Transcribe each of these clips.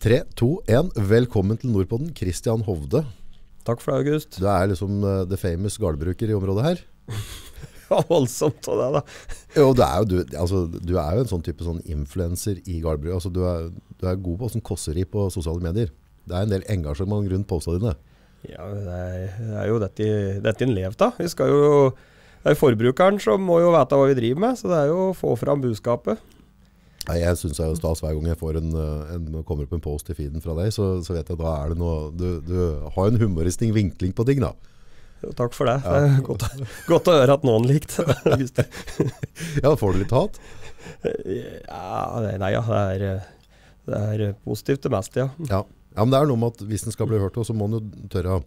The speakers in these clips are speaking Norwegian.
3, 2, 1. Velkommen til Nordpodden, Christian Hovde. Takk for det, August. Du er liksom uh, the famous gardbruker i området her. Ja, voldsomt av det, da. Jo, du er jo, du, altså, du er jo en sånn type sånn influenser i gardbruk. Altså, du, er, du er god på sånn kosseri på sosiale medier. Det er en del engasjement rundt posta dine. Ja, det er, det er jo dette, dette en lever av. Vi skal jo Det er forbrukeren som må jo vite hva vi driver med, så det er jo å få fram budskapet. Nei, jeg syns det er jo stas hver gang jeg får en, uh, en, kommer opp en post i feeden fra deg, så, så vet jeg da er det noe Du, du har en humoristisk vinkling på ting, da. Jo, takk for det. Ja. godt, godt, å høre at noen likte det. ja, får du litt hat? Ja, nei, ja. Det er, det er positivt det meste, ja. ja. ja. men det er noe med at hvis den skal bli hørt, så må den jo tørre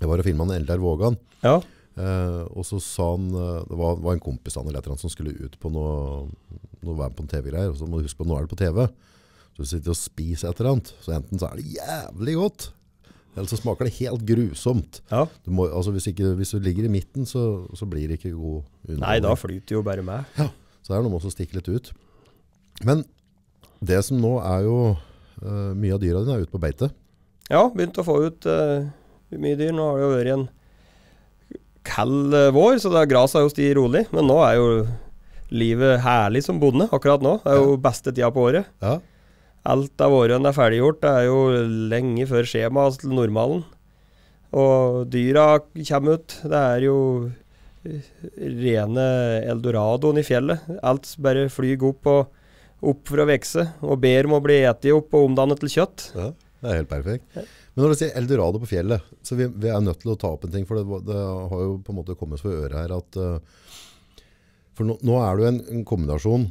var å finne med en Eldar Vågan. Ja. Eh, og så sa han eh, Det var, var en kompis han, eller som skulle ut på noe, noe være på en TV-greier. Og så må du huske på nå er det på TV. Så du sitter og spiser et eller annet. Så enten så er det jævlig godt, eller så smaker det helt grusomt. Ja. Du må, altså hvis, ikke, hvis, du ligger i midten, så, så blir det ikke god underholdning. Nei, da flyter jo bare med. Ja, så det er noe med å stikke litt ut. Men det som nå er jo uh, Mye av dyra dine er ute på beite. Ja, begynt å få ut uh, mye dyr. Nå har det jo vært en kald uh, vår, så gresset har jo sti rolig. Men nå er jo livet herlig som bonde akkurat nå. Det er jo beste tida på året. Ja. Alt av årene er ferdiggjort. Det er jo lenge før skjemaet til normalen. Og dyra kommer ut. Det er jo rene eldoradoen i fjellet. Alt bare flyr opp, og, opp for å vokse. Og ber om å bli spist opp og omdannet til kjøtt. Ja, det er helt perfekt. Men når du sier eldorado på fjellet, så vi, vi, er nødt til å ta opp en ting. For det, det har jo på en måte kommet for øret her at uh, For nå, nå, er det jo en, en kombinasjon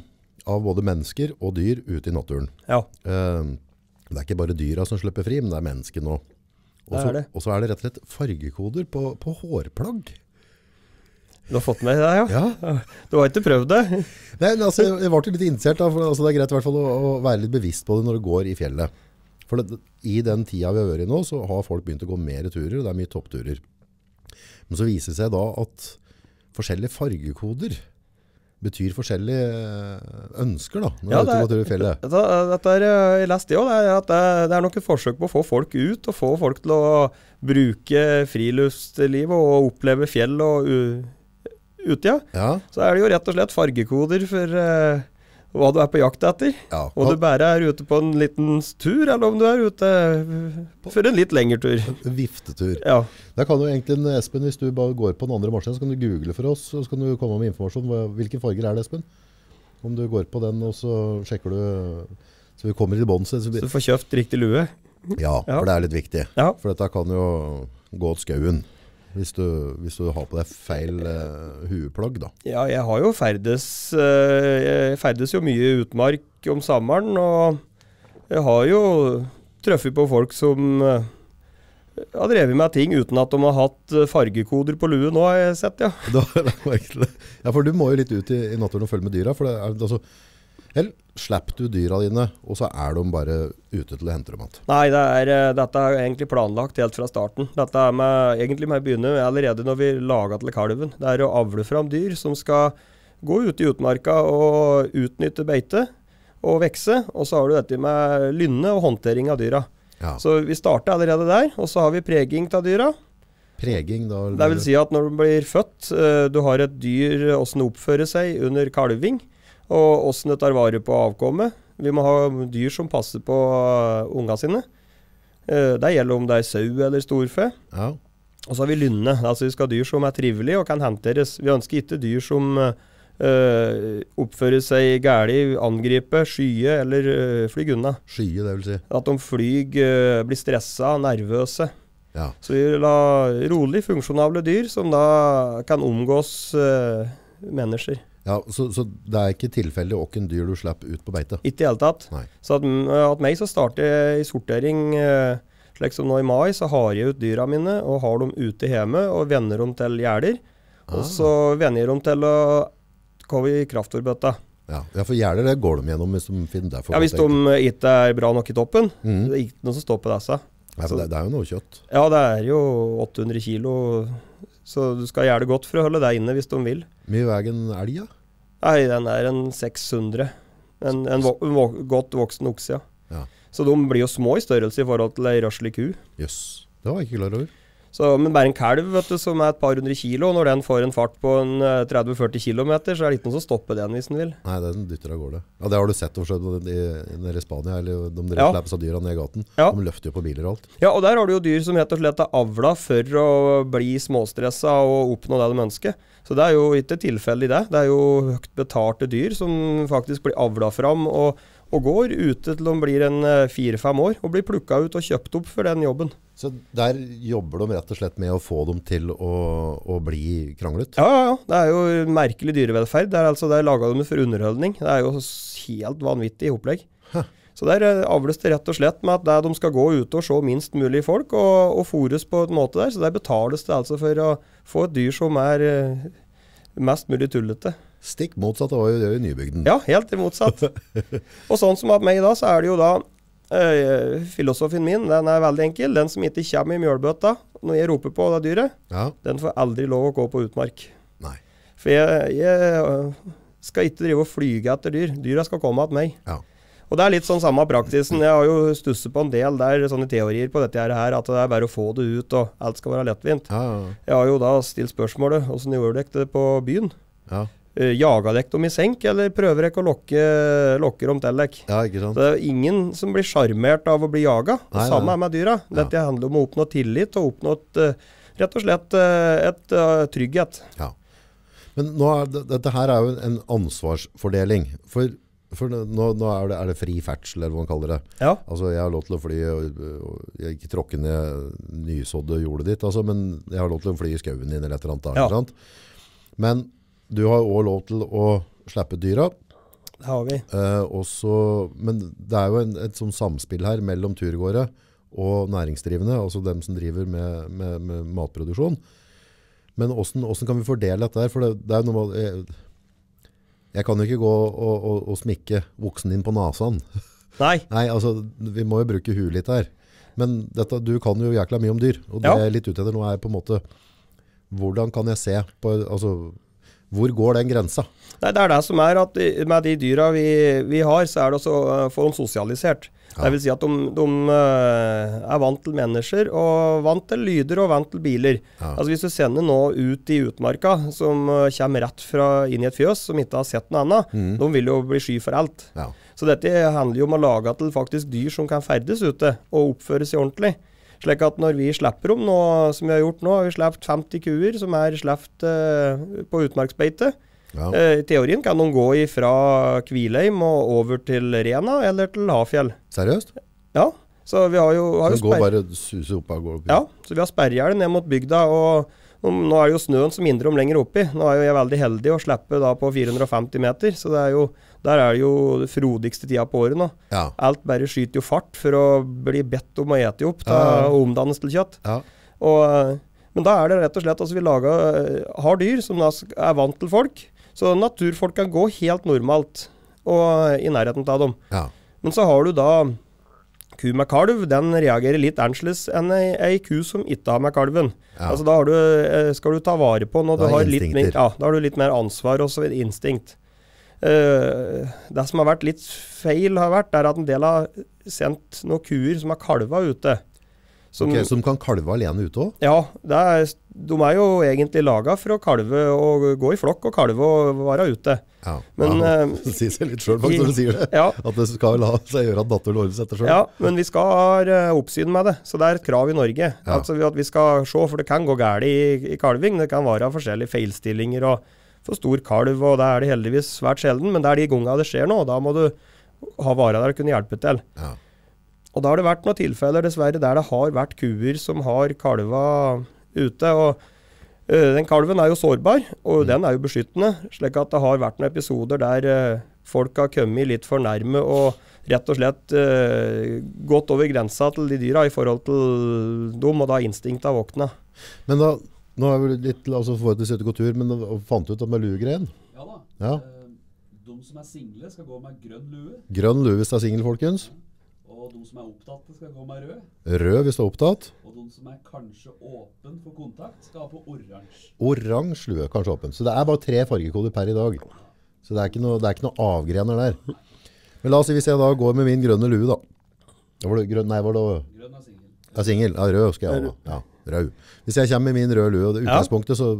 av både mennesker og dyr ute i naturen. Ja. Uh, det er ikke bare dyra som slipper fri, men det er menneskene òg. Og så er det rett og slett fargekoder på, på, hårplagg. Du har fått med deg det, ja? ja. Du har ikke prøvd det? Nei, altså, Jeg ble litt interessert. Da, for altså, Det er greit i hvert fall å, å, være litt bevisst på det når du går i fjellet. For det, I den tida vi har vært i nå, så har folk begynt å gå mer turer, og det er mye toppturer. Men så viser det seg da at forskjellige fargekoder betyr forskjellige eh, ønsker da, når ja, det, er ute på fjellet. Dette, dette er, eh, jeg leste jo, det at det, det er et forsøk på å få folk ut, og få folk til å bruke friluftslivet og oppleve fjell og utida. Ja. Så er det jo rett og slett fargekoder for uh, hva du er på jakt etter. Ja, om du bare er ute på en liten tur, eller om du er ute for en litt lengre tur. En viftetur. Ja. Da kan jo egentlig, Espen, Hvis du bare går på den andre maskinen, så kan du google for oss. Så kan du komme med informasjon. Hvilke farger er det, Espen? Om du går på den, og så sjekker du Så vi kommer til bånns. Så, så du får kjøpt riktig lue? Ja, for det er litt viktig. Ja. For dette kan jo gå til skauen. Hvis du, hvis du, har på deg feil uh, hueplagg, da. Ja, jeg har jo ferdes uh, Jeg ferdes jo mye i utmark om sommeren, og jeg har jo truffet på folk som uh, har drevet med ting uten at de har hatt fargekoder på lue nå, har jeg sett, ja. ja, for du må jo litt ut i, i naturen og følge med dyra. for det er, altså, eller slipper du dyra dine, og så er de bare ute til å hente dem igjen? Nei, det er, eh, dette er egentlig planlagt helt fra starten. Dette er med, egentlig med begynne allerede når vi laga til kalven. Det er å avle fram dyr som skal gå ut i utmarka og utnytte beite og vekse. Og så har du dette med lynne og håndtering av dyra. Ja. Så vi starter allerede der. Og så har vi preging av dyra. Preging, da? Det vil si at når du blir født, eh, du har et dyr, åssen det oppfører seg under kalving og åssen det tar vare på avkommet. Vi må ha dyr som passer på uh, unga sine. Uh, det gjelder om det er sau eller storfe. Ja. Og så har vi lynne. Altså vi skal ha dyr som er trivelige og kan henteres. Vi ønsker ikke dyr som uh, oppfører seg galt, angriper, skyer eller uh, flyr unna. Skye, det vil si? At de flyr, uh, blir stressa, nervøse. Ja. Så vi vil ha rolig, funksjonable dyr som da kan omgås uh, mennesker. Ja, så, så, det er ikke tilfeldig hvilken dyr du slipper ut på beite? Ikke i det hele tatt. Nei. Så at, at meg så starter i sortering eh, slik som nå i mai, så har jeg ut dyra mine og har dem ute hjemme og vender dem til gjerder. Ah. Og så vender jeg dem til å komme i kraftfòrbøtta. Ja. ja, for gjerder det går de gjennom hvis de finner det for Ja, Hvis de ikke er bra nok i toppen. Mm. Det er ikke noe som stopper disse. Nei, for det, det, er jo noe kjøtt? Ja, det er jo 800 kilo så du skal gjøre det godt for å holde deg inne hvis de vil. Mye veier en elg, da? Nei, den er en 600. En, en, vo godt voksen okse, ja. ja. Så de blir jo små i størrelse i forhold til ei røslig ku. Jøss, det var jeg ikke klar over. Så, men bare en kalv vet du, som er et par hundre kilo, når den får en fart på eh, 30-40 km, så er det ikke noen som stopper den hvis den vil. Nei, den dytter av gårde. Ja, det har du sett også, i, nede i Spania, eller de der Ja. seg dyra ned i gaten. Ja. De løfter jo på biler og alt. Ja, og der har du jo dyr som rett og slett er avla for å bli småstressa og oppnå det de ønsker. Så det er jo ikke tilfeldig det. Det er jo høyt betalte dyr som faktisk blir avla fram og, og går ute til de blir en eh, fire-fem år og blir plukka ut og kjøpt opp for den jobben. Så der jobber de rett og slett med å få dem til å, å bli kranglet. Ja, ja, ja. Det er jo merkelig dyrevelferd. Det er altså, der laga de for underholdning. Det er jo helt vanvittig opplegg. Så der eh, avles det rett og slett med at de skal gå ute og se minst mulig folk, og, og fôres på en måte der. Så der betales det altså for å få et dyr som er eh, mest mulig tullete. Stikk motsatt av hva vi gjør i Nybygden. Ja, helt motsatt. og sånn som at meg da, så er det jo da øh, Filosofien min den er veldig enkel. Den som ikke kommer i mjølbøtta når jeg roper på det dyret, Ja. den får aldri lov å gå på utmark. Nei. For jeg, jeg skal ikke drive og flyge etter dyr. Dyra skal komme til meg. Ja. Og det er litt sånn samme praksisen. Jeg har jo stusset på en del der, sånne teorier på dette her, at det er bare å få det ut, og alt skal være lettvint. Ja, ja, Jeg har jo da stilt spørsmålet åssen gjør dere det på byen? ja. Uh, Jager dere dem i senk, eller prøver dere å lokke, lokke dem til dere? ja, ikke sant? Det er ingen som blir sjarmert av å bli jaga. Det samme er med dyra. Dette handler om å oppnå tillit og oppnå et, eh, rett og slett et, et eh, trygghet. Ja. Men er det, dette her er jo en ansvarsfordeling. For, for nå, nå er, det, er det fri ferdsel, eller hva man kaller det. Ja. Altså, jeg har lov til å fly, og, og jeg ikke tråkke ned nysådde jordet ditt, altså, men jeg har lov til å fly i skauen din eller et eller annet. der, Ja. Men du har også lov til å slippe dyra. Det har vi. Eh, også, men det er jo en, et sånn samspill her mellom turgåere og næringsdrivende, altså dem som driver med, med, med matproduksjon. Men hvordan kan vi fordele dette her? For det, det er noe med, jeg, jeg kan jo ikke gå og, og, og smikke voksen din på nasen. Nei. Nei, altså, vi må jo bruke huet litt her. Men dette, du kan jo jækla mye om dyr, og det Ja. jeg er litt ute etter nå er på en måte, hvordan kan jeg se på, altså, hvor går den grensa? Nei, det er det som er at med de dyra vi, vi har, så er det også å få dem sosialisert. Ja. Det vil si at de, de eh, er vant til mennesker, og vant til lyder og vant til biler. Ja. Altså Hvis du sender nå ut i utmarka, som eh, kommer rett fra inn i et fjøs, som ikke har sett noe annet, Mm. de vil jo bli sky for alt. Ja. Så dette handler jo om å lage til faktisk dyr som kan ferdes ute, og oppføre seg ordentlig. Slik at når vi slipper dem nå, som vi har gjort nå, har vi sluppet 50 kuer som er sluppet eh, på utmarksbeite. Ja. Eh, I teorien kan de gå fra Kvilheim og over til Rena eller til Hafjell. Seriøst? Ja, så vi har jo, har jo går bare suser opp av gårde? ja, så vi har sperregjerde ned mot bygda. og Nå er det jo snøen som hindrer dem lenger oppi. Nå er jo jeg veldig heldig å slippe da på 450 meter, så det er jo, der er det jo det frodigste tida på året nå. Ja. Alt bare skyter jo fart for å bli bedt om å ete opp til Ja. omdannes til kjøtt. ja. Og, eh, men da er det rett og slett altså vi lager, eh, har dyr som er vant til folk, så naturfolk kan gå helt normalt og i nærheten av dem. ja. Men så har du da ku med kalv. Den reagerer litt annerledes enn ei, ei ku som ikke har med kalven. Ja. Altså Da har du, eh, skal du ta vare på når Da du har litt mer, ja, da har du litt mer ansvar og så instinkt. Eh, det som har vært litt feil, har vært er at en del har sendt noen kuer som har kalva ute. Som, okay, så de kan kalve alene ute òg? ja, det er, de er jo egentlig laga for å kalve og gå i flokk og kalve og være ute. Ja. Men, ja. eh, Det sier seg litt sjøl når du sier det. Ja, At det skal la seg gjøre at datteren ordner seg sjøl. ja, men vi skal ha eh, oppsyn med det. Så det er et krav i Norge. Ja. Altså At vi skal se, for det kan gå galt i, i kalving. Det kan være forskjellige feilstillinger og for stor kalv, og det er det heldigvis svært sjelden. Men det er de gangene det skjer nå, da må du ha varer der og kunne hjelpe til. Ja. Og da har det vært noen tilfeller dessverre der det har vært kuer som har kalva ute. og ø, Den kalven er jo sårbar, og den er jo beskyttende. slik at det har vært noen episoder der ø, folk har kommet litt for nærme og rett og slett uh, gått over grensa til de dyra i forhold til dem, og da instinktet har våkna. Men da, nå er vi litt altså, forhold til Søte tur, men fant du ut at med luegreien Ja da. Ja. Eh, de som er single, skal gå med grønn lue. Grønn lue hvis det er singel, folkens. Og de som er opptatt, skal gå med rød. Rød hvis du er opptatt. Og de som er kanskje åpen for kontakt, skal ha på oransje. Oransje lue, kanskje åpen. Så det er bare tre fargekoder per i dag. Så det er ikke noe, det er ikke noe avgrener der. Men la oss si hvis jeg da går med min grønne lue, da. Var det grønn, nei, var det Grønn er singel. ja, singel? Ja, rød skal jeg ha. da. Ja, rød. Hvis jeg kommer med min røde lue, og det utgangspunktet, så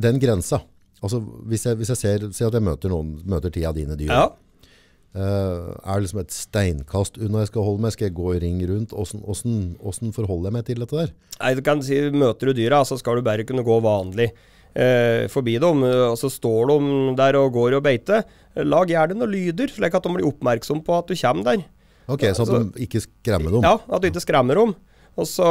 Den grensa. Altså, hvis jeg, hvis jeg ser, ser at jeg møter noen, møter ti av dine dyr, Ja. Uh, er det liksom et steinkast unna jeg skal holde meg? Skal jeg gå i ring rundt? Hvordan forholder jeg meg til dette der? Nei, du kan si, Møter du dyra, så skal du bare kunne gå vanlig uh, forbi dem. eh, Og så står de der og går og beiter. Lag gjerne noen lyder, slik at de blir oppmerksom på at du kommer der. Ok, Så at Altså- de ikke skremmer dem? Ja, At du ikke skremmer dem. Og så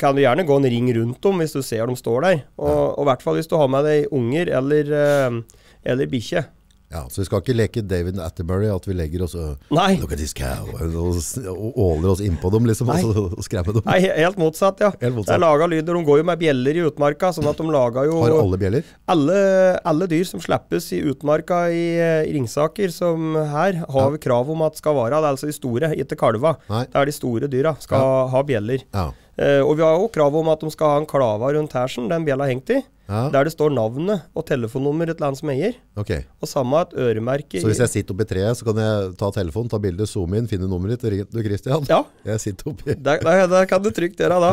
kan du gjerne gå en ring rundt dem hvis du ser de står der. Og og i hvert fall hvis du har med deg unger eller, eh, eller bikkje. Ja, så vi skal ikke leke David Atterbury, at vi legger oss og. Look at this cow, og, og åler oss innpå dem, liksom, Nei. og, og skremmer dem. Nei, helt motsatt, ja. Helt Det motsatt. er laga lyder. De går jo med bjeller i utmarka, sånn at de lager jo Har alle bjeller? alle, alle dyr som slippes i utmarka i, eh, i Ringsaker, som her, har vi krav om at skal være det. er Altså de store, ikke kalva. Nei. Det er de store dyra. Skal Ja. ha bjeller. Ja. Eh, og vi har jo krav om at de skal ha en klava rundt hersen, den bjella hengt i. ja. Der det står navnet og telefonnummer et land som eier. Ok. Og samme et øremerke Så hvis jeg sitter oppi treet, så kan jeg ta telefonen, ta bilde, zoome inn, finne nummeret ditt og ringe til Christian? Ja, Jeg sitter oppi. det, det, kan du trygt gjøre da.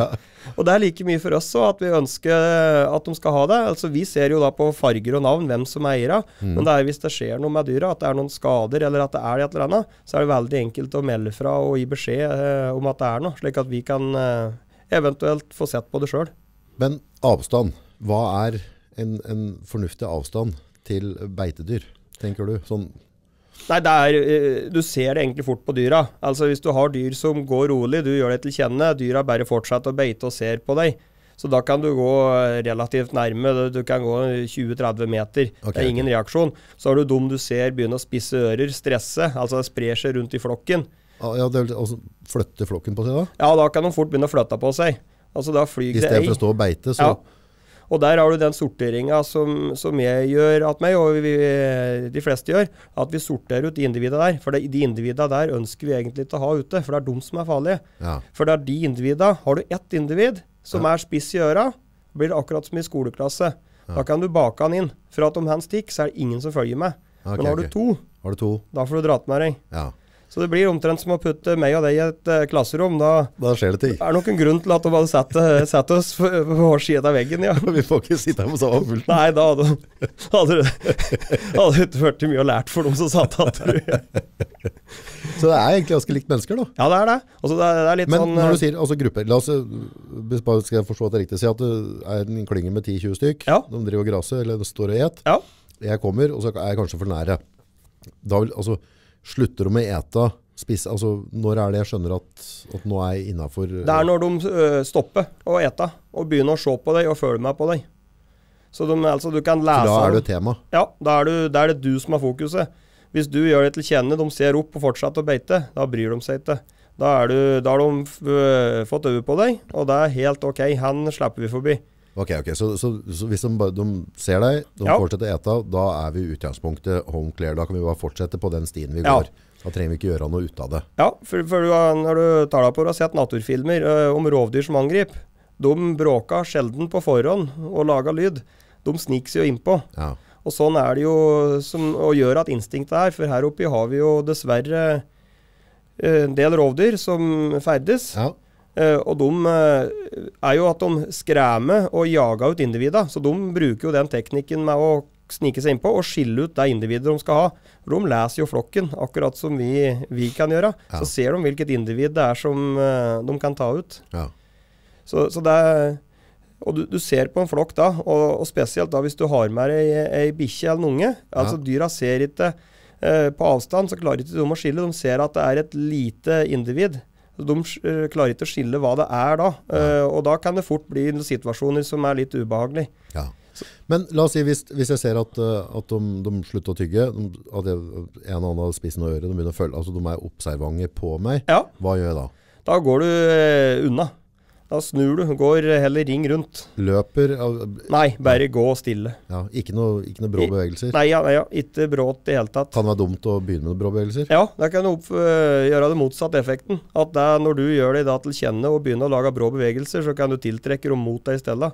Og det er like mye for oss òg, at vi ønsker at de skal ha det. Altså Vi ser jo da på farger og navn hvem som er eiere. Men det er hvis det skjer noe med dyra, at det er noen skader eller at det er et eller annet, så er det veldig enkelt å melde fra og gi beskjed eh, om at det er noe, slik at vi kan eh, eventuelt få sett på det sjøl. Men avstand. Hva er en, en fornuftig avstand til beitedyr, tenker du? Sånn, Nei, er, eh, du ser det egentlig fort på dyra. Altså Hvis du har dyr som går rolig, du gjør det til kjenne, dyra bare fortsetter å beite og ser på deg. Så da kan du gå eh, relativt nærme. Du- Du kan gå 20-30 meter. Okay, det er ingen reaksjon. Så har du dem du ser begynne å spisse ører, stresse, altså det sprer seg rundt i flokken. Ah, ja, det vil altså, flytte flokken på seg da? Ja, da kan de fort begynne å flytte på seg. Altså da I flyr det stedet for å stå og beite, så Ja. Og der har du den sorteringa som, som jeg gjør at meg, og vi, de fleste gjør, at vi sorterer ut de individa der. For det, de individa der ønsker vi egentlig ikke å ha ute, for det er de som er farlige. ja. For det er de individa Har du ett individ som er spiss i øra, blir det akkurat som i skoleklasse. Da kan du bake han inn. For at om han stikker, så er det ingen som følger med. Okay, Men har du to, Har du to? da får du dratt med deg. Ja. Så det blir omtrent som å putte meg og deg i et uh, klasserom. Da Da skjer det ting. er det nok en grunn til at de hadde satt, eh, satt oss på vår side av veggen, ja. Vi får ikke sitte her på samme pulten. Nei, da hadde du ikke vært mye å lært for dem som satt der. tror jeg. Så det er egentlig ganske likt mennesker, da. Ja, det er det. Altså, det, er, det litt Men sånn når eh, du sier altså grupper La oss eh, skal jeg forstå at det er riktig Si at det er en klynge med 10-20 stykk. Ja. De driver og graser, eller står og et. Ja. Jeg kommer, og så er jeg kanskje for nære. Da vil, altså, slutter de med eta? Spise, altså, når er det jeg skjønner at, at nå er jeg innafor Det er når de øh, stopper å ete og begynner å se på deg og følge med på deg. Så de, altså, du kan For lese da er det tema. Ja, da er, du, da er det du som er fokuset. Hvis du gjør det til kjenne, de ser opp og fortsetter å beite, da bryr de seg ikke. Da, er du, da har de øh, fått øye på deg, og det er helt ok. Han slipper vi forbi. Ok, ok. Så, så, så hvis de, bare- de ser deg, de Ja. fortsetter å ete, da er vi i utgangspunktet home clear. Da kan vi bare fortsette på den stien vi Ja. går. Da trenger vi ikke gjøre noe ut av det. Ja, for, for du har- når du tar deg på å ha sett naturfilmer øh, om rovdyr som angriper, de bråka sjelden på forhånd og laga lyd. De sniker seg jo innpå. Ja. Og sånn er det jo som, å gjøre at instinktet er, for her oppe har vi jo dessverre eh, en del rovdyr som ferdes. ja. Eh, og de eh, er jo at de skremmer og jager ut individer Så de bruker jo den teknikken med å snike seg innpå og skille ut det individet de skal ha. De leser jo flokken, akkurat som vi, vi kan gjøre. Ja. Så ser de hvilket individ det er som eh, de kan ta ut. ja. Så, så det er Og du, du ser på en flokk da, og, og spesielt da hvis du har med deg ei, ei bikkje eller en unge. Altså Dyra ser ikke eh, På avstand så klarer ikke de å skille. De ser at det er et lite individ. De eh, klarer ikke å skille hva det er da. Eh, og da kan det fort bli situasjoner som er litt ubehagelige. Ja. Men la oss si hvis, hvis jeg ser at, eh, at de, de slutter å tygge, de, at jeg, en og annen har og øret, de begynner å følge, altså de er observante på meg, Ja, hva gjør jeg da? da går du unna. Da snur du, går heller ring rundt. Løper, Nei, bare gå stille. ja, ikke noe, ikke noe brå bevegelser. Nei, ja, ja, ikke brått i hele tatt. Kan det være dumt å begynne med brå bevegelser? Ja, det kan opp, øh, gjøre det motsatte effekten. At det, når du gjør det da til kjenne og begynner å lage brå bevegelser, så kan du tiltrekke dem mot deg i stedet.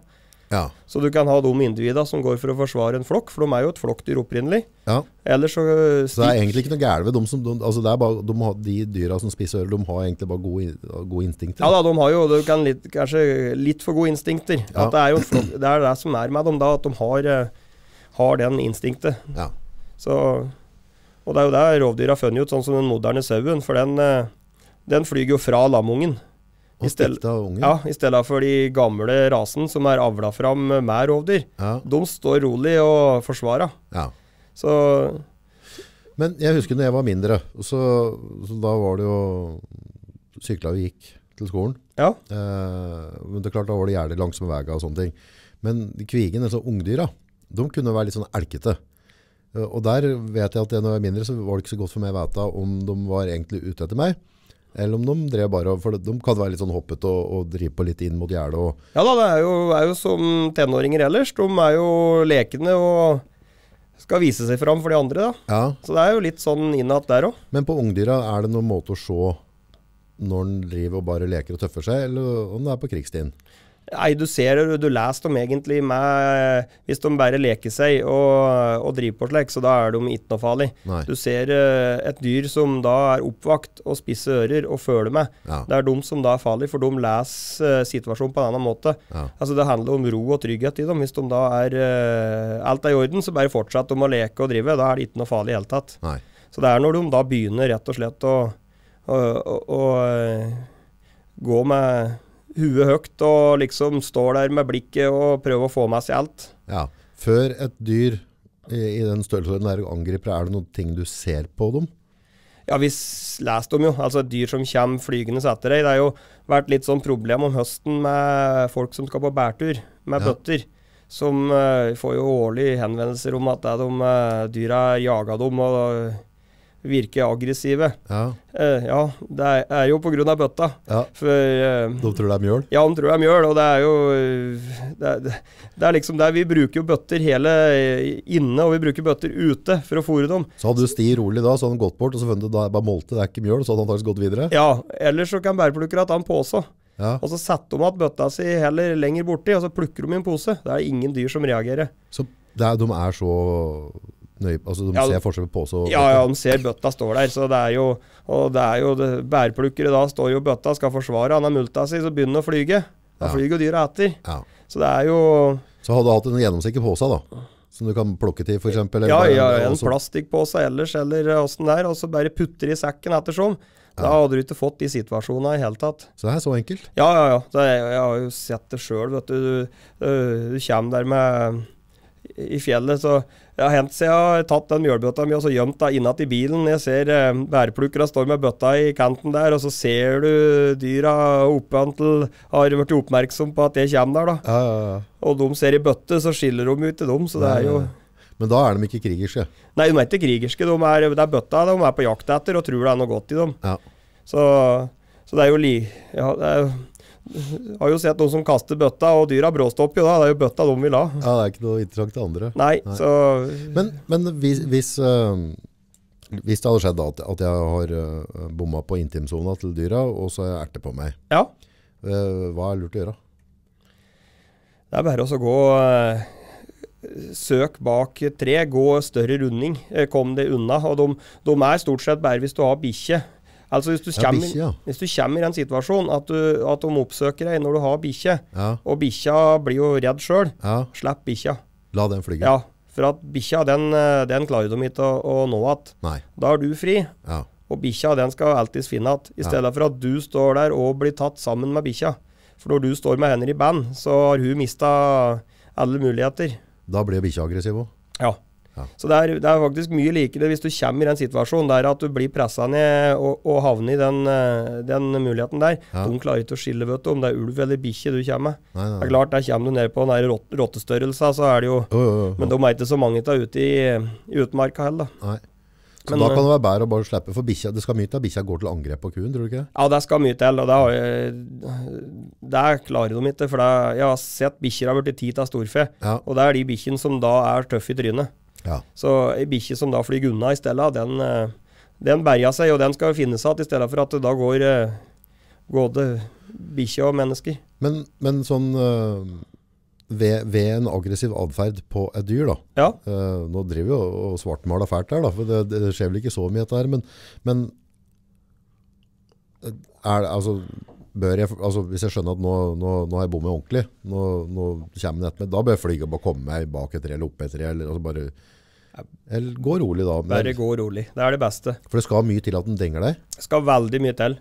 Ja. Så du kan ha de individene som går for å forsvare en flokk, for de er jo et flokkdyr opprinnelig. ja. Så Så det er egentlig ikke noe gærent ved dem som de, altså bare, de, de dyra som spiser øl, de har egentlig bare gode, gode instinkter. Ja da, de har jo de kan litt, kanskje litt for gode instinkter. Ja. Det er jo flok, det er det som er med dem da, at de har, eh, har den instinktet. Ja. Så, og det er jo det rovdyra har funnet ut, sånn som den moderne sauen. For den, eh, den flyger jo fra lamungen. Og stikta. Ja, I stedet for de gamle rasen som er avla fram med rovdyr. Ja. De står rolig og forsvarer. ja. Så Men jeg husker når jeg var mindre, så, så da var det jo Sykla vi gikk til skolen. ja. Eh, men det er klart da var det gjerne langsomme veier og sånne ting. Men kvigen, altså ungdyra, de kunne være litt sånn elkete. Eh, og der vet jeg at jeg, når jeg var mindre, så var det ikke så godt for meg å vite om de var egentlig ute etter meg. Eller om de drev bare, for de kan være litt sånn hoppete og, og drive på litt inn mot gjerdet. Og, Ja da, det er jo, er jo som tenåringer ellers. De er jo lekende og skal vise seg fram for de andre. da. ja. Så det er jo litt sånn innat der òg. Men på ungdyra, er det noen måte å se når den driver og bare leker og tøffer seg, eller om det er på krigsstien? Nei, du ser det, du leser dem egentlig med Hvis de bare leker seg og, og driver på slik, så da er de ikke noe farlig. Nei. Du ser eh, et dyr som da er oppvakt og spisse ører og føler med. Ja. Det er de som da er farlig, for de leser eh, situasjonen på en annen måte. Ja. Altså Det handler om ro og trygghet i dem. Hvis de da er eh, alt er i orden, så bare fortsett de å leke og drive. Da er det ikke noe farlig i det hele tatt. Nei. Så det er når de da begynner rett og slett å, å, å, å gå med huet høyt og liksom står der med blikket og prøver å få med seg alt. Ja. Før et dyr i, i den størrelsesorden der angriper, er det noen ting du ser på dem? Ja, vi leser dem jo. Altså et dyr som kommer flygende etter deg. Det har jo vært litt sånn problem om høsten med folk som skal på bærtur med Ja. bøtter. Som uh, får jo årlig henvendelser om at det er de, uh, dyra jager dem og eh, virker aggressive. Ja. Eh, ja, det er, er jo pga. bøtta. ja. For eh, De tror det er mjøl? Ja, de tror det er mjøl, og det er jo det er, det er liksom der Vi bruker jo bøtter hele inne, og vi bruker bøtter ute for å fôre dem. Så hadde du sti rolig da, så hadde han gått bort, og så funnet ut bare målte, det er ikke mjøl, så hadde han faktisk gått videre? Ja, ellers så kan bærplukkere ta en pose, Ja. og så setter de igjen bøtta si heller lenger borti, og så plukker de i en pose. Det er ingen dyr som reagerer. Så det er, de er så nøye, altså de Ja, ser forskjell på pose og Ja, ja, de ser bøtta står der, så det er jo Og det er jo det, Bærplukkere da står jo bøtta, skal forsvare, han har multa si, så begynner han å flyge. Da Ja. flyger dyra etter. Ja. Så det er jo Så hadde du hatt en gjennomsikker pose da, som du kan plukke til eksempel. Ja, ja, en plastikkpose ellers, eller åssen det er, og så bare putter i sekken ettersom. Da hadde du ikke fått de situasjonene i hele tatt. Så det er så enkelt. Ja, ja, ja. Det, er- jeg har jo sett det sjøl, vet du. Du, du. du kommer der med i fjellet, så jeg har hendt seg jeg har tatt den mjølbøtta mi og så gjemt den innad i bilen. Jeg ser eh, bærplukkerne står med bøtta i kanten der, og så ser du dyra oppe til har blitt oppmerksom på at jeg kommer der, da. Ja, ja, ja. Og de ser i bøtte, så skiller de ut til dem, så det er jo Men da er de ikke krigerske. Nei, de er ikke krigerske. De er, det er bøtta de er på jakt etter og tror det er noe godt i dem. Ja. Så, så det er jo li... Ja, det er, jo- har jo sett noen som kaster bøtta, og dyra bråstopper jo da. Det er jo bøtta de vil ha. Ja, det er ikke noe interessant til andre. Nei, Nei. så Men, men hvis, hvis, øh, hvis det hadde skjedd da, at, at jeg har øh, bomma på intimsona til dyra, og så har jeg erte på meg, Ja. øh, hva er lurt å gjøre? Det er bare å så gå eh, Søk bak tre, gå større runding. eh, Kom det unna. Og de, de er stort sett bare hvis du har bikkje. Altså hvis du kommer, ja. hvis du kommer i en situasjon at, du, at de oppsøker deg når du har bikkje, Ja, og bikkja blir jo redd sjøl, ja. slipp bikkja. La den flyge. Ja, for at bikkja, den, eh, den klarer de ikke å, å nå igjen. Da er du fri, Ja. og bikkja den skal alltids finne igjen. I stedet for at du står der og blir tatt sammen med bikkja. For når du står med hender i band, så har hun mista alle muligheter. Da blir bikkja aggressiv òg. Ja. Ja. Så det er, det er faktisk mye likere hvis du kommer i den situasjonen der at du blir pressa ned og, og havner i den, eh, den muligheten der. Ja. De klarer ikke å skille vet du, om det er ulv eller bikkje du kommer med. Nei, Det nei. er klart, Der kommer du ned på den rot rottestørrelsen, så er det jo Jo, jo, jo. Men de er ikke så mange av ute i, i utmarka heller. Nei. Så Men, da kan øh, det være bedre å bare slippe, for bikkja, det skal mye til at bikkja går til angrep på kuen, tror du ikke? Ja, det skal mye til, og det, har det klarer de ikke. For det, jeg har sett bikkjer har blitt tid av storfe, Ja. og det er de bikkjene som da er tøffe i trynet. Ja. Så ei bikkje som da flyr unna i stedet, den, eh, den berger seg, og den skal finne seg igjen, i stedet for at da går både bikkje og mennesker. Men, men sånn øh, ved, ved en aggressiv adferd på et dyr da, Ja. Eh, nå driver vi og, og svartmaler fælt her, da, for det, det skjer vel ikke så mye dette her, men, men eh, er altså, bør jeg, altså, hvis jeg skjønner at nå, nå, nå har jeg bommet ordentlig, nå, nå kommer meg, da bør jeg flyge og bare komme meg bak et tre eller opp et tre, eller altså bare, eller gå rolig da. men- Bare gå rolig. Det er det beste. For det skal mye til at den denger deg. Det skal veldig mye til.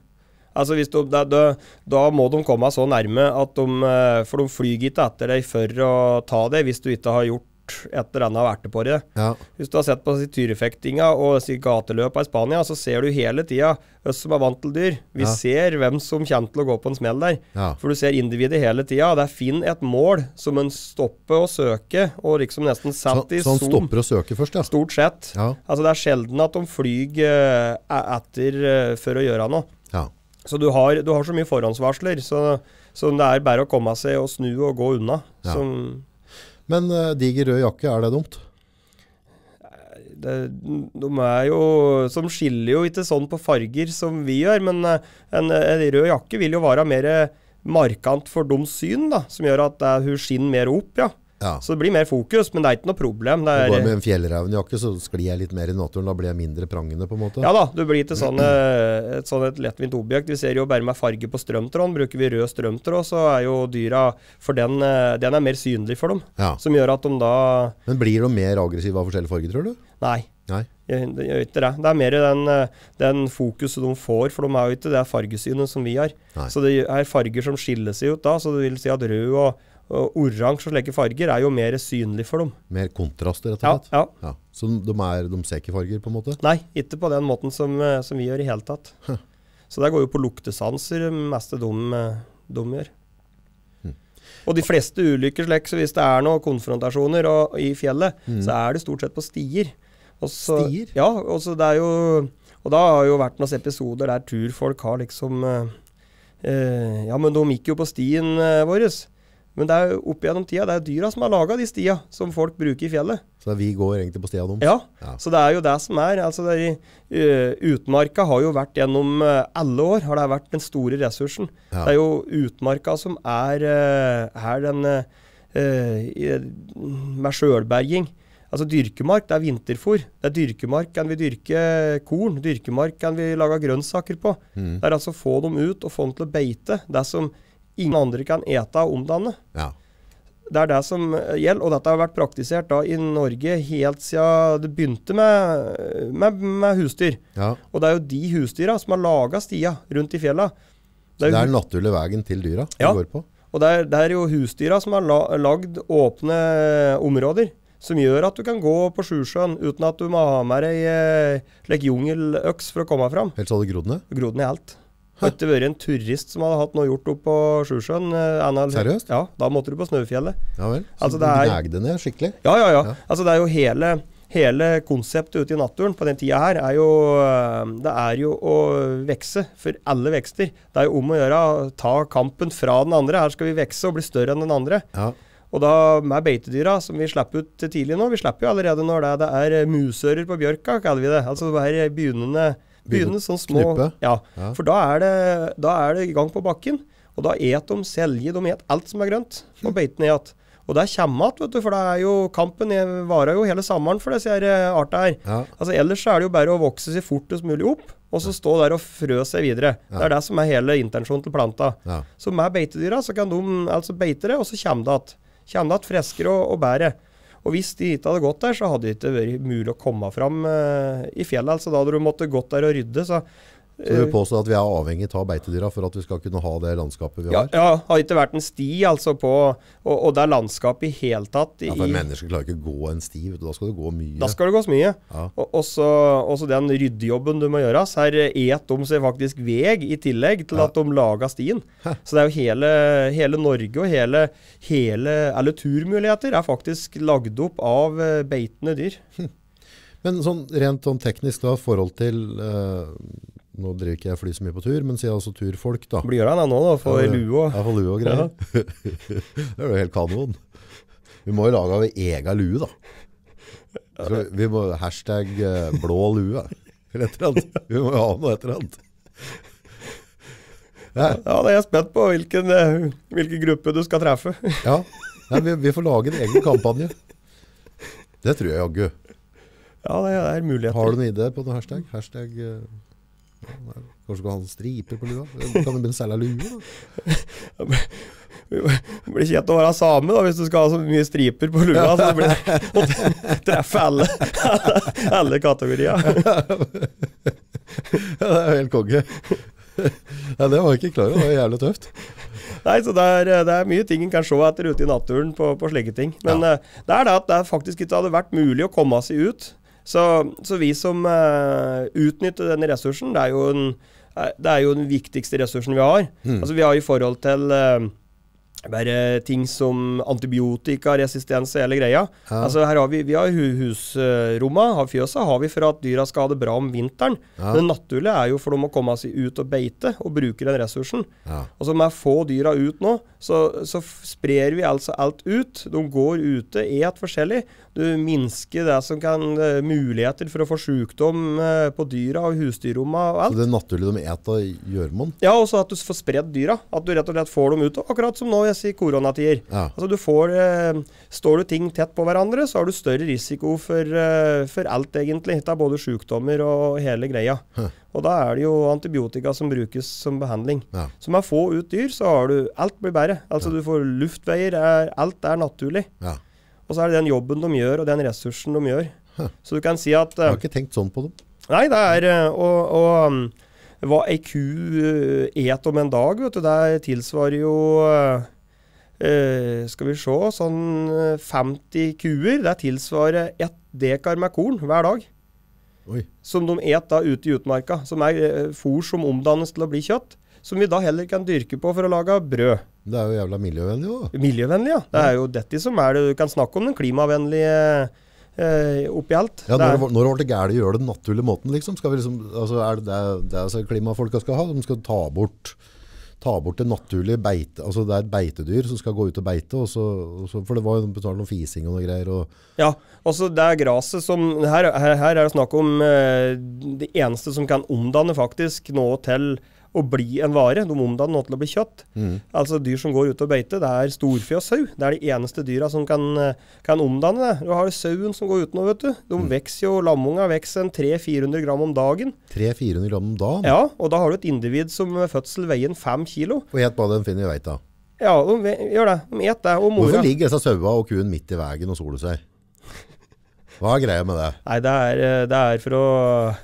Altså hvis de, da, da, da må de komme så nærme at de eh, For de flyr ikke etter deg for å ta deg hvis du ikke har gjort et eller annet vært. Ja, Hvis du har sett på tyrefektinga og gateløpa i Spania, så ser du hele tida oss som er vant til dyr. Vi Ja. ser hvem som kommer til å gå på en smell der. ja, For du ser individet hele tida. Det er finn et mål som en stopper å søke, og liksom nesten setter i zoom. så han stopper å søke først, ja. Stort sett. Altså Det er sjelden at de flyr eh, etter eh, for å gjøre noe. ja. Så du har, du har så mye forhåndsvarsler, så, så det er bare å komme seg og snu og gå unna. Ja. Som, Men uh, diger rød jakke, er det dumt? det, de er jo Som skiller jo ikke sånn på farger som vi gjør, men eh, en, en rød jakke vil jo være mer markant for deres syn, da, som gjør at eh, hun skinner mer opp, ja. Ja. Så det blir mer fokus, men det er ikke noe problem. Det Går du går med en fjellrevenjakke, så sklir jeg litt mer i naturen. Da blir jeg mindre prangende, på en måte. ja da, du blir ikke sånn, eh, et sånn et lettvint objekt. Vi ser jo bare med farge på strømtråden. Bruker vi rød strømtråd, så er jo dyra For den, den er mer synlig for dem. Ja. Som gjør at de da Men blir de mer aggressive av forskjellige farger, tror du? Nei. Nei. Jeg, ikke det. Det er mer den, den fokuset de får, for de er jo ikke det fargesynet som vi har. Nei. Så det er farger som skiller seg ut da, så det vil si at rød og oransje og slike farger er jo mer synlig for dem. Mer kontrast, rett og slett? ja. Ja. Så de, er, de ser ikke farger, på en måte? Nei, ikke på den måten som, eh, som vi gjør i hele tatt. Så det går jo på luktesanser, det meste de, eh, de gjør. Hmm. Og de fleste ulykker, slik, så hvis det er noen konfrontasjoner og, i fjellet, hmm. så er det stort sett på stier. Også, Stier? Ja, og så det er jo Og da har jo vært noen episoder der turfolk har liksom eh, eh, Ja, men de gikk jo på stien eh, vår. Men det er jo opp gjennom tida, det er dyra som har laga de stia som folk bruker i fjellet. Så vi går egentlig på stia deres? Ja, Ja. så det er jo det som er. Altså det er, uh, utmarka har jo vært gjennom uh, alle år har det vært den store ressursen. Ja. Det er jo utmarka som er, uh, er den eh, eh, i- med sjølberging. Altså Dyrkemark det er vinterfôr. Det er dyrkemark kan vi dyrke korn. Dyrkemark kan vi lage grønnsaker på. Mm. Det er altså få dem ut og få dem til å beite. Det som ingen andre kan ete og omdanne. Ja. Det er det som eh, gjelder, og dette har vært praktisert da i Norge helt siden det begynte med, med, med husdyr. ja. Og det er jo de husdyra som har laga stia rundt i fjella. Det Det er er den naturlige veien til dyra Ja. går på. og det er, det er jo husdyra som har la, lagd åpne områder. Som gjør at du kan gå på Sjusjøen uten at du må ha med deg ei like jungeløks for å komme fram. Helt så det grodd ned. Grodd ned alt. Det vært en turist som hadde hatt noe gjort oppe på Sjusjøen. eh, Seriøst? Ja, da måtte du på Snøfjellet. Ja vel. Så Altså, du det gnagde ned skikkelig. Ja, ja, ja. Ja. Altså, det er jo hele, hele konseptet ute i naturen på den tida her er jo øh, Det er jo å vekse for alle vekster. Det er jo om å gjøre å ta kampen fra den andre. Her skal vi vekse og bli større enn den andre. Ja. Og da med beitedyra, som vi slipper ut tidlig nå Vi slipper jo allerede når det, det er musører på bjørka, kaller vi det. Altså det er begynnende, begynnende sånn små Knippe. Ja. Ja. For da er, det, da er det i gang på bakken. Og da et de selje, de et alt som er grønt, og beiter ned igjen. Og det kommer igjen, vet du, for det er jo kampen er- varer jo hele sommeren for disse eh, her. Ja. Altså Ellers så er det jo bare å vokse seg fortest mulig opp, og så stå der og frø seg videre. Det er det som er hele intensjonen til planta. Ja. Så med beitedyra så kan de altså beite det, og så kommer det igjen. Kommer det igjen friskere og, og bedre. Og hvis de ikke hadde gått der, så hadde det ikke vært mulig å komme fram eh, i fjellet. Altså da hadde du måttet gått der og rydde. Så, Så du påstår at vi er avhengig av beitedyra for at vi skal kunne ha det landskapet vi har? ja, har ikke vært en sti altså på Og, og det er landskapet i hele tatt. I, Ja, for Mennesker klarer ikke å gå en sti, vet du. da skal det gå mye. da skal det gås mye. Ja. Og også den ryddejobben du må gjøre. Så her et de seg faktisk veg i tillegg til Ja. at de lager stien. Så det er jo hele, hele Norge og hele, hele alle turmuligheter er faktisk lagd opp av eh, beitende dyr. Men sånn, rent sånn teknisk da, forhold til eh, Nå driver ikke jeg fly så mye på tur, men sier altså turfolk, da. Blir det nå, da, for Ja, lue og Ja, for lue og greier. det er jo helt kanon. Vi må jo lage av egen lue, da. Så vi må hashtag eh, blå lue. Eller et eller annet. Vi må jo ha noe et eller annet. Ja, Ja, da er jeg spent på hvilken, eh, hvilken gruppe du skal treffe. ja. Nei, vi, vi får lage en egen kampanje. Det tror jeg jaggu. Ja, det er muligheter. Har du noen idé på noen hashtag? Hashtag eh, ja, Kanskje du kan ha striper på lua? Kan du begynne å selge lue? da? Det blir kjent å være same da, hvis du skal ha så mye striper på lua. Så det blir å treffe alle, alle kategorier. Ja, det er helt konge. Ja, det var jeg ikke klar over. Det var jævlig tøft. Nei, så det er, det er mye ting en kan se etter ute i naturen på, på slike ting. Men ja. det er det at det faktisk ikke hadde vært mulig å komme seg ut. Så, så vi som uh, utnytter denne ressursen, det er jo en eh, det er jo den viktigste ressursen vi har. Altså Vi har i forhold til eh, bare ting som antibiotikaresistens og hele greia. Ja. Altså her har Vi vi har hu- husromma, har fjøsa, har vi for at dyra skal ha det bra om vinteren. Ja. Men det naturlige er jo for dem å komme seg ut og beite og bruke den ressursen. Ja. så Med få dyra ut nå, så, så sprer vi altså alt ut. De går ute, et forskjellig. Du minsker det som kan eh, muligheter for å få sykdom eh, på dyra og husdyrromma og alt. Så det er naturlig de eter, gjør man? Ja, og så at du får spredd dyra. At du rett og slett får dem ut. Akkurat som nå i koronatider. Ja. Altså du får, eh, Står du ting tett på hverandre, så har du større risiko for, eh, for alt, egentlig. Det er både sykdommer og hele greia. Huh. Og da er det jo antibiotika som brukes som behandling. Ja. Så med få ut dyr, så har du Alt blir bedre. Altså du får luftveier. Er, alt er naturlig. ja. Og så er det den jobben de gjør, og den ressursen de gjør. Huh. Så du kan si at Jeg eh, har ikke tenkt sånn på dem. Nei, det er å... Og, og um, hva ei ku eh, et om en dag, vet du, det tilsvarer jo eh, eh, Skal vi se Sånn eh, 50 kuer. Det tilsvarer ett dekar med korn hver dag. Oi. Som de et da ute i utmarka. Som er eh, fôr som omdannes til å bli kjøtt. Som vi da heller kan dyrke på for å lage brød. Det er jo jævla miljøvennlig òg. Miljøvennlig, ja. Det er jo dette som er det Du kan snakke om den klimavennlige eh, oppi alt. Ja, når, når ble det gærent å gjøre det den naturlige måten, liksom? Skal vi liksom altså, er det det, det klimafolka skal ha? De skal ta bort, ta bort det naturlige beite Altså det er et beitedyr som skal gå ut og beite, og så, og så, for det var jo betalt noe fising og noe greier. Og, Ja, altså det er graset som Her, her, her er det snakk om eh, det eneste som kan omdanne faktisk nå til å bli en vare. De omdanner noe til å bli kjøtt. Mm. Altså dyr som går ut og beite. Det er storfe og sau. Det er de eneste dyra som kan, eh, kan omdanne det. Du har sauen som går ut nå, vet du. De Mm. vokser jo, Lamunga vokser 300-400 gram om dagen. 300-400 gram om dagen. Ja, og da har du et individ som ved fødsel veier en fem kilo. Og gjett hva den finner i veita. Ja, de gjør det. De et det. Og mora Hvorfor ligger disse saua og kuen midt i veien og soler seg? Hva er greia med det? Nei, det er, eh, det er for å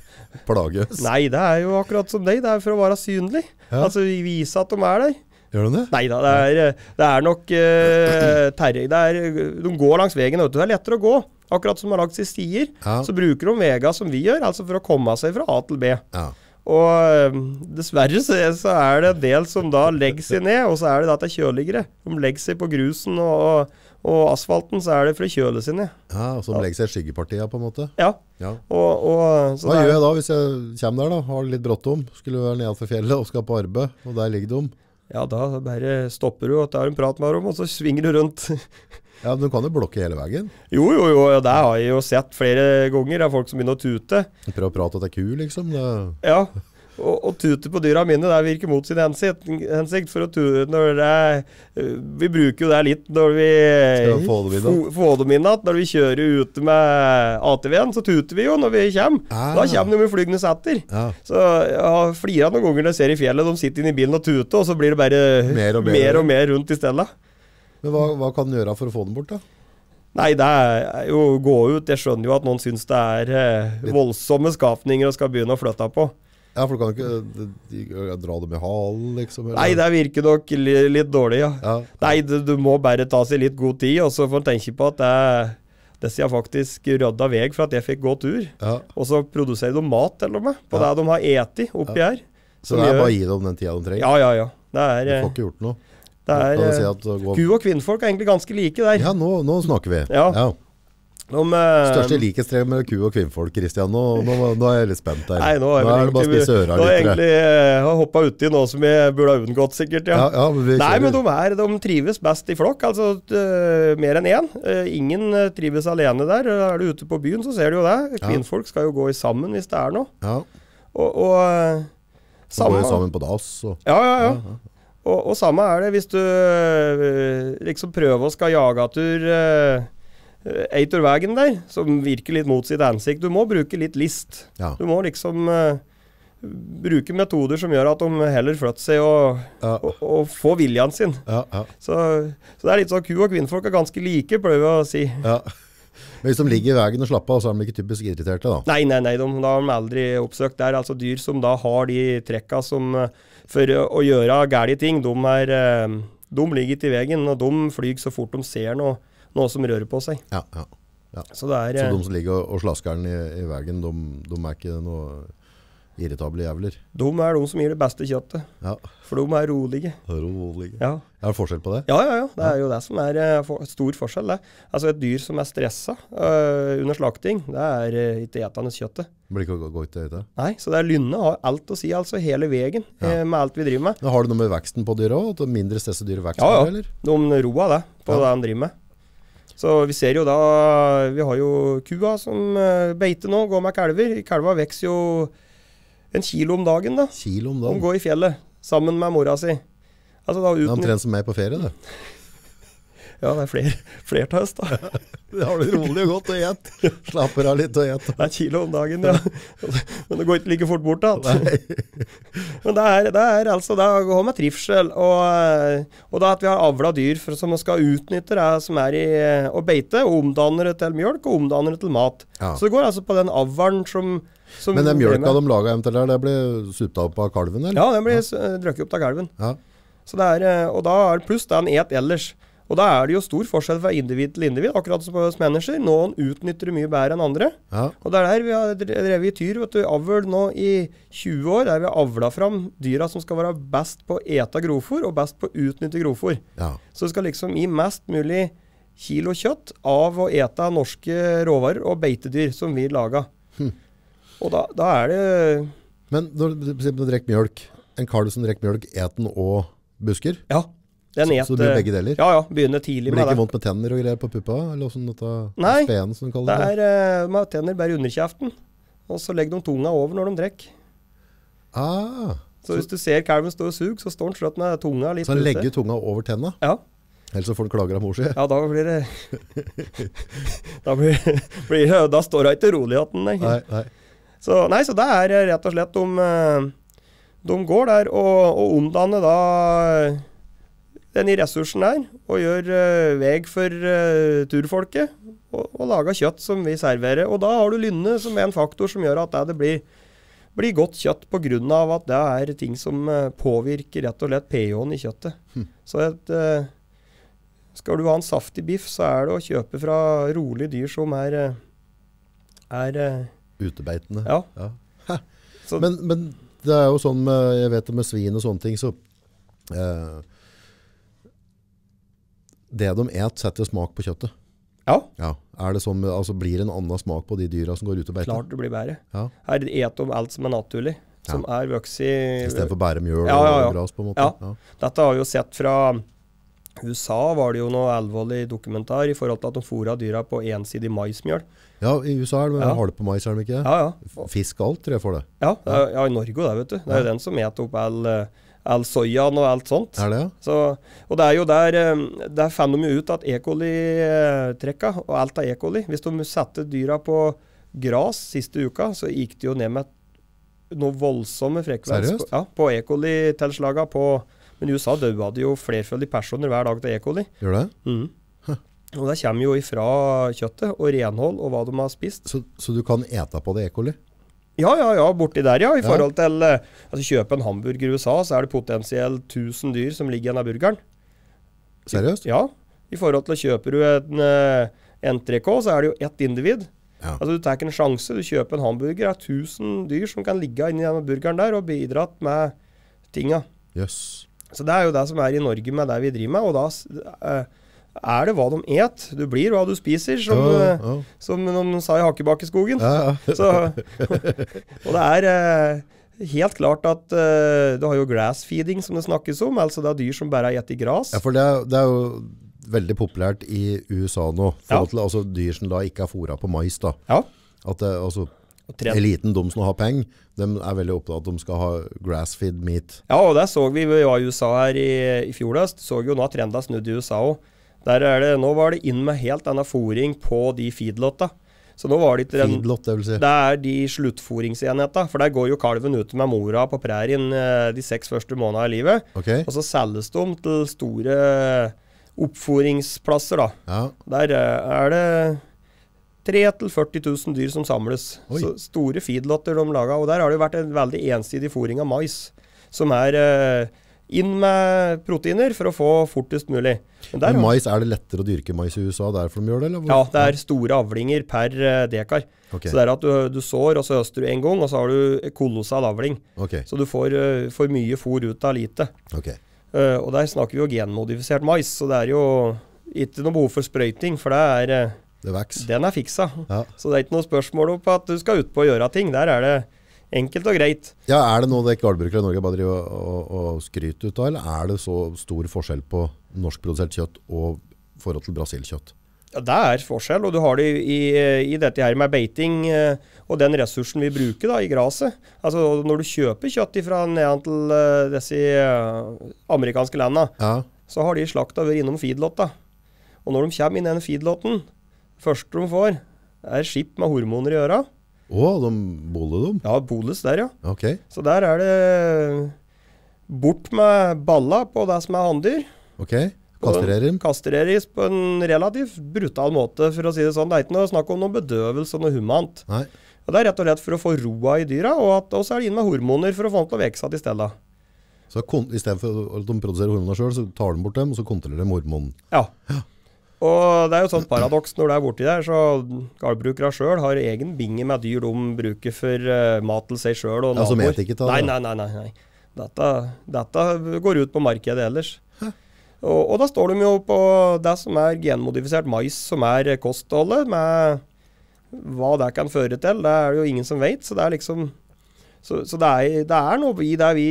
Plages? Nei, det er jo akkurat som deg. Det er for å være synlig. Ja. Altså vise at de er der. Gjør de det? Nei da, det er, det er nok uh, terreng det er, De går langs veien. Vet du. Det er lettere å gå. Akkurat som de har lagt seg stier. Ja. Så bruker de vega som vi gjør, altså for å komme seg fra A til B. Ja. Og eh, dessverre så, så er det en del som da legger seg ned, og så er det da at det er kjøligere. De legger seg på grusen og, og asfalten, så er det for å kjøle seg ned. ja og Som legger seg i skyggepartiet på en måte? Ja. Ja. Og, og, så Hva gjør jeg da hvis jeg kommer der da? Har det litt bråttom? Skulle være nede for fjellet og skal på arbeid, og der ligger de. Ja, da bare stopper du og tar en prat med dem, og så svinger du rundt. Ja, men Du kan jo blokke hele veien. Jo, jo, jo, og det har jeg jo sett flere ganger. Det er folk som begynner å tute. Prøve å prate at det er ku, liksom. Det, Ja, og tute på dyra mine, det virker mot sin hensikt. hensikt for å tute når det er Vi bruker jo det litt når vi få dem få- få dem inn igjen. Når vi kjører ute med ATV-en, så tuter vi jo når vi kommer. Ah. Da kommer de med flygende setter. ja. Så jeg har flira noen ganger når jeg ser i fjellet, de sitter inne i bilen og tuter, og så blir det bare Mer og mer. mer, og mer rundt i stedet. Men hva, hva kan du gjøre for å få dem bort, da? Nei, det er jo å gå ut. Jeg skjønner jo at noen syns det er eh, voldsomme skapninger og skal begynne å flytte på. Ja, for du kan ikke de, de, dra dem i halen, liksom? eller? Nei, det virker nok li, litt dårlig, ja. Ja. Nei, du, du må bare ta seg litt god tid, og så får en tenke på at det, det sier faktisk rydda vei for at jeg fikk gå tur. ja. Og så produserer de mat til og med, på Ja. det de har eti oppi her. Så det er bare å gi dem den tida de trenger? Ja, ja, ja. Det er, Du eh, får ikke gjort noe? det er si eh, at gå... Ku og kvinnfolk er egentlig ganske like der. Ja, nå, nå snakker vi. Ja. De, eh, Største likhetstrekk med ku og kvinnfolk, Kristian. Nå, nå, nå er jeg litt spent her. Nei, nå er, er det bare å spise øra Nå har jeg litt. egentlig eh, hoppa uti noe som jeg burde ha unngått, sikkert. ja. Ja, ja, men Nei, men de, er, de trives best i flokk. Altså uh, mer enn én. Uh, ingen øh, trives alene der. Er du ute på byen, så ser du jo det. Kvinnfolk skal jo gå i sammen hvis det er noe. Ja, Og, og uh, går samme sammen på dass. Og, Ja, ja, ja. og, og samme er det hvis du liksom prøver å skal jage tur øh, ei veien der, som virker litt mot sitt ansikt. Du må bruke litt list. Ja. Du må liksom uh, bruke metoder som gjør at de heller flytter seg og, Ja. og, og får viljen sin. Ja, ja, Så, så det er litt sånn ku- og kvinnfolk er ganske like, prøver jeg å si. ja. Men hvis de ligger i veien og slapper av, så er de ikke typisk irriterte da. Nei, nei, nei, de, da har de aldri oppsøkt. Det er altså dyr som da har de trekka som eh, For å, gjøre gærne ting, de, er, eh, de ligger ikke i veien, og de flyr så fort de ser noe, noe som rører på seg. Ja, ja. Så det er Så eh, de som ligger og, og slasker den i, i veien, de, de er ikke noe irritable jævler. de er de som gir det beste kjøttet. Ja. For de er rolige. Rolige. Ja. Er det forskjell på det? Ja, ja, ja. Det er jo det som er eh, for, stor forskjell. Det. Altså Et dyr som er stressa øh, under slakting, det er ikke etende kjøttet. Blir ikke godt til det. Nei, så det er lynne har alt å si, altså hele veien Ja. eh, med alt vi driver med. Men har det noe med veksten på dyra òg? Mindre stressa dyr vekst? Ja, ja. Eller? De roa det på Ja. det de driver med. Så vi ser jo da Vi har jo kua som uh, beiter nå, går med kalver. Kalva vokser jo en kilo om dagen, da. Kilo om De Hun går i fjellet sammen med mora si. Altså da uten omtrent som meg på ferie, det. Ja, det er flere, flere til oss, da. Det har det rolig og godt å et. Slapper av litt og et. Det er kilo om dagen, ja. Men det går ikke like fort bort igjen. Men det er, det er altså det går med trivsel, og, og det at vi har avla dyr for, som skal utnytte det som er i å beite, og omdanner det til mjølk og omdanner det til mat. Ja. Så det går altså på den avlen som, som Men den mjølka de laga eventuelt der, det blir supta opp av kalven, eller? Ja, den blir ja. drukket opp av kalven. Ja. Så det er, og da er det pluss det han et ellers. Og da er det jo stor forskjell fra individ til individ, akkurat som hos mennesker. Noen utnytter det mye bedre enn andre. Ja. Og det er der vi har drevet i tyr, vet du, avl nå i 20 år, der vi har avla fram dyra som skal være best på å ete grovfòr, og best på å utnytte grovfòr. ja. Så det skal liksom gi mest mulig kilo kjøtt av å ete norske råvarer og beitedyr som vi laga. Hm. Og da, da er det Men når du drikker mjølk, en kalv som drikker mjølk, eter den og busker? Ja. Den Så, et, så det blir begge deler? Ja, ja. Begynner tidlig Blir med det ikke vondt med tenner og greier på puppa? Eller sånn dette Nei. speden, som de Det er eh, De tenner bare under kjeften. Og så legger de tunga over når de drikker. Ah, Så, hvis du ser kalven stå og suge, så står han slått med tunga litt så han ute. legger tunga over tenna? Ja. Ellers så får han klager av mor si? Ja, da blir det Da blir, blir det Da står hun ikke rolig igjen, nei. Nei, nei. Så, nei, så det er eh, rett og slett de, eh, de går der og, og omdanner da eh, den ressursen der, og gjør uh, vei for uh, turfolket, og, og lager kjøtt som vi serverer. Og da har du lynne som er en faktor som gjør at det, det blir, blir godt kjøtt pga. at det er ting som eh, påvirker rett og slett pH-en i kjøttet. Hm. Så et, eh, skal du ha en saftig biff, så er det å kjøpe fra rolige dyr som er, eh, er eh, Utebeitende. Ja. Ja. Men, men det er jo sånn med, jeg vet det med svin og sånne ting, så eh, Det de et setter smak på kjøttet. ja, Ja. Er det som, altså Blir det en annen smak på de dyra som går ut og beiter? klart det blir bedre. Ja. Her et de alt som er naturlig, som er vokst i Istedenfor bare mjøl Ja, ja, ja. og gras, på en måte? Ja. Dette har vi jo sett fra USA, var det jo noe alvorlig dokumentar i forhold til at de fôra dyra på ensidig maismjøl. Ja, i USA er det Ja. har det på mais, er det ikke? Ja, ja. Fisk og alt, tror jeg, for det. Ja, ja i Norge òg, vet du. Det er jo Ja. den som spiser opp all, eh, all soyaen og alt sånt. Er det, ja? Så, og det er jo der eh, Der fant de jo ut at E. coli-trekka, og alt av E. coli Hvis de satte dyra på gras siste uka, så gikk det jo ned med noe voldsomme frekvens Seriøst? på, ja, på E. coli-tilslaga på Men i USA døde det jo flerføldige personer hver dag til E. coli. Gjør det? Mm. Og det kommer jo ifra kjøttet og renhold og hva de har spist. Så, så du kan ete på det E. coli? Ja, ja, ja, borti der, ja. I forhold til eh, altså Kjøpe en hamburger i USA, så er det potensielt 1000 dyr som ligger i denne burgeren. Seriøst? Ja. I forhold til kjøper du en uh, entrecôte, så er det jo ett individ. Ja. Altså Du tar ikke en sjanse. Du kjøper en hamburger, det er 1000 dyr som kan ligge inni denne burgeren der og bidratt med tinga. Yes. Så det er jo det som er i Norge med det vi driver med. Og da eh, er det hva de et. Du blir hva du spiser, som, Ja, eh, ja. som de sa i Hakkebakkeskogen. Ja. Så, og det er eh, helt klart at eh, du har jo grassfeeding, som det snakkes om. Altså det er dyr som bare har spist gras. Ja, for det er, det er jo veldig populært i USA nå. Til altså, dyr som da ikke er fôra på mais. da. Ja. At det, altså. Eliten, de som har penger, de er veldig opptatt av at de skal ha grass-feed meat. Ja, og det så vi vi var i USA her i, i fjor høst. Så jo nå at trenda snudd i USA òg. Der er det, nå var det inn med helt annen fòring på de feedlotta. Så nå var det ikke den Feedlot, det vil si. Det er de sluttfòringsenheta. For der går jo kalven ut med mora på prærien eh, de seks første månedene av livet. Okay. Og så selges de til store oppfòringsplasser, da. ja. Der eh, er det 3 000-40 000 dyr som samles. Oi. Så store feedlotter de laga. Og der har det vært en veldig ensidig fòring av mais. Som er eh, inn med proteiner for å få fortest mulig. Men der, Men mais, er det lettere å dyrke mais i USA derfor de gjør det? Eller? ja, det er store avlinger per eh, dekar. Okay. Så det er at du, du sår, og så høster du en gang, og så har du kolossal avling. Okay. Så du får, for mye fôr ut av lite. Okay. Uh, og der snakker vi jo genmodifisert mais, så det er jo ikke noe behov for sprøyting, for det er, eh, Det den er fiksa. Ja. Så det er ikke noe spørsmål om at du skal utpå og gjøre ting. Der er det enkelt og greit. Ja, er det noe det gårdbrukere i Norge bare driver og, og, og skryter ut av, eller er det så stor forskjell på norskprodusert kjøtt og forhold til brasilkjøtt? Ja, Det er forskjell, og du har det i, i, dette her med beiting eh, og den ressursen vi bruker da, i graset. Altså Når du kjøper kjøtt fra nedan til eh, disse eh, amerikanske landene, Ja, så har de slakta vært innom feedlotta. Og når de kommer inn i den feedlotten, første de får, er skip med hormoner i øra. Å, de boler dem. Ja, Boles der, ja. Ok, Så der er det bort med balla på det som er hanndyr. ok. Kastrerer dem. Kastreres på en relativt brutal måte, for å si det sånn. Det er ikke noe snakk om noe bedøvelse og noe humant. Nei, Og Det er rett og slett for å få roa i dyra, og at også er det inn med hormoner for å få dem til å vokse igjen i stedet. så istedenfor at de produserer hormoner selv, så tar de bort dem, og så kontrollerer de hormonen. Ja. Og det er jo et sånt paradoks når du er borti der, så gårdbrukerne sjøl har egen binge med dyr de bruker for uh, mat til seg sjøl og naboer. Altså ikke nei, nei, nei, nei, nei. Dette, dette går ut på markedet ellers. Og, og da står de jo på det som er genmodifisert mais, som er kostholdet, med hva det kan føre til. Det er det jo ingen som vet, så det er liksom så, så det, er, det er noe i det vi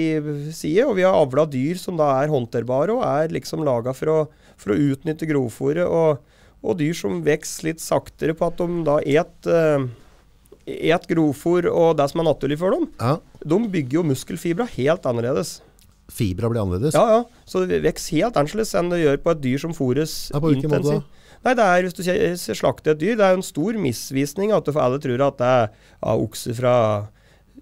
sier, og vi har avla dyr som da er håndterbare og er liksom laga for, å- for å utnytte grovfòret. Og, og dyr som vokser litt saktere på at de da et, eh, et grovfòr og det som er naturlig for dem. Ja, De bygger jo muskelfibra helt annerledes. fibra blir annerledes. Ja, ja. Så det vokser helt annerledes enn det gjør på et dyr som fôres Ja, på hvilken måte da? Nei, det er hvis du slakter et dyr, det er jo en stor misvisning at alle tror at det er okse fra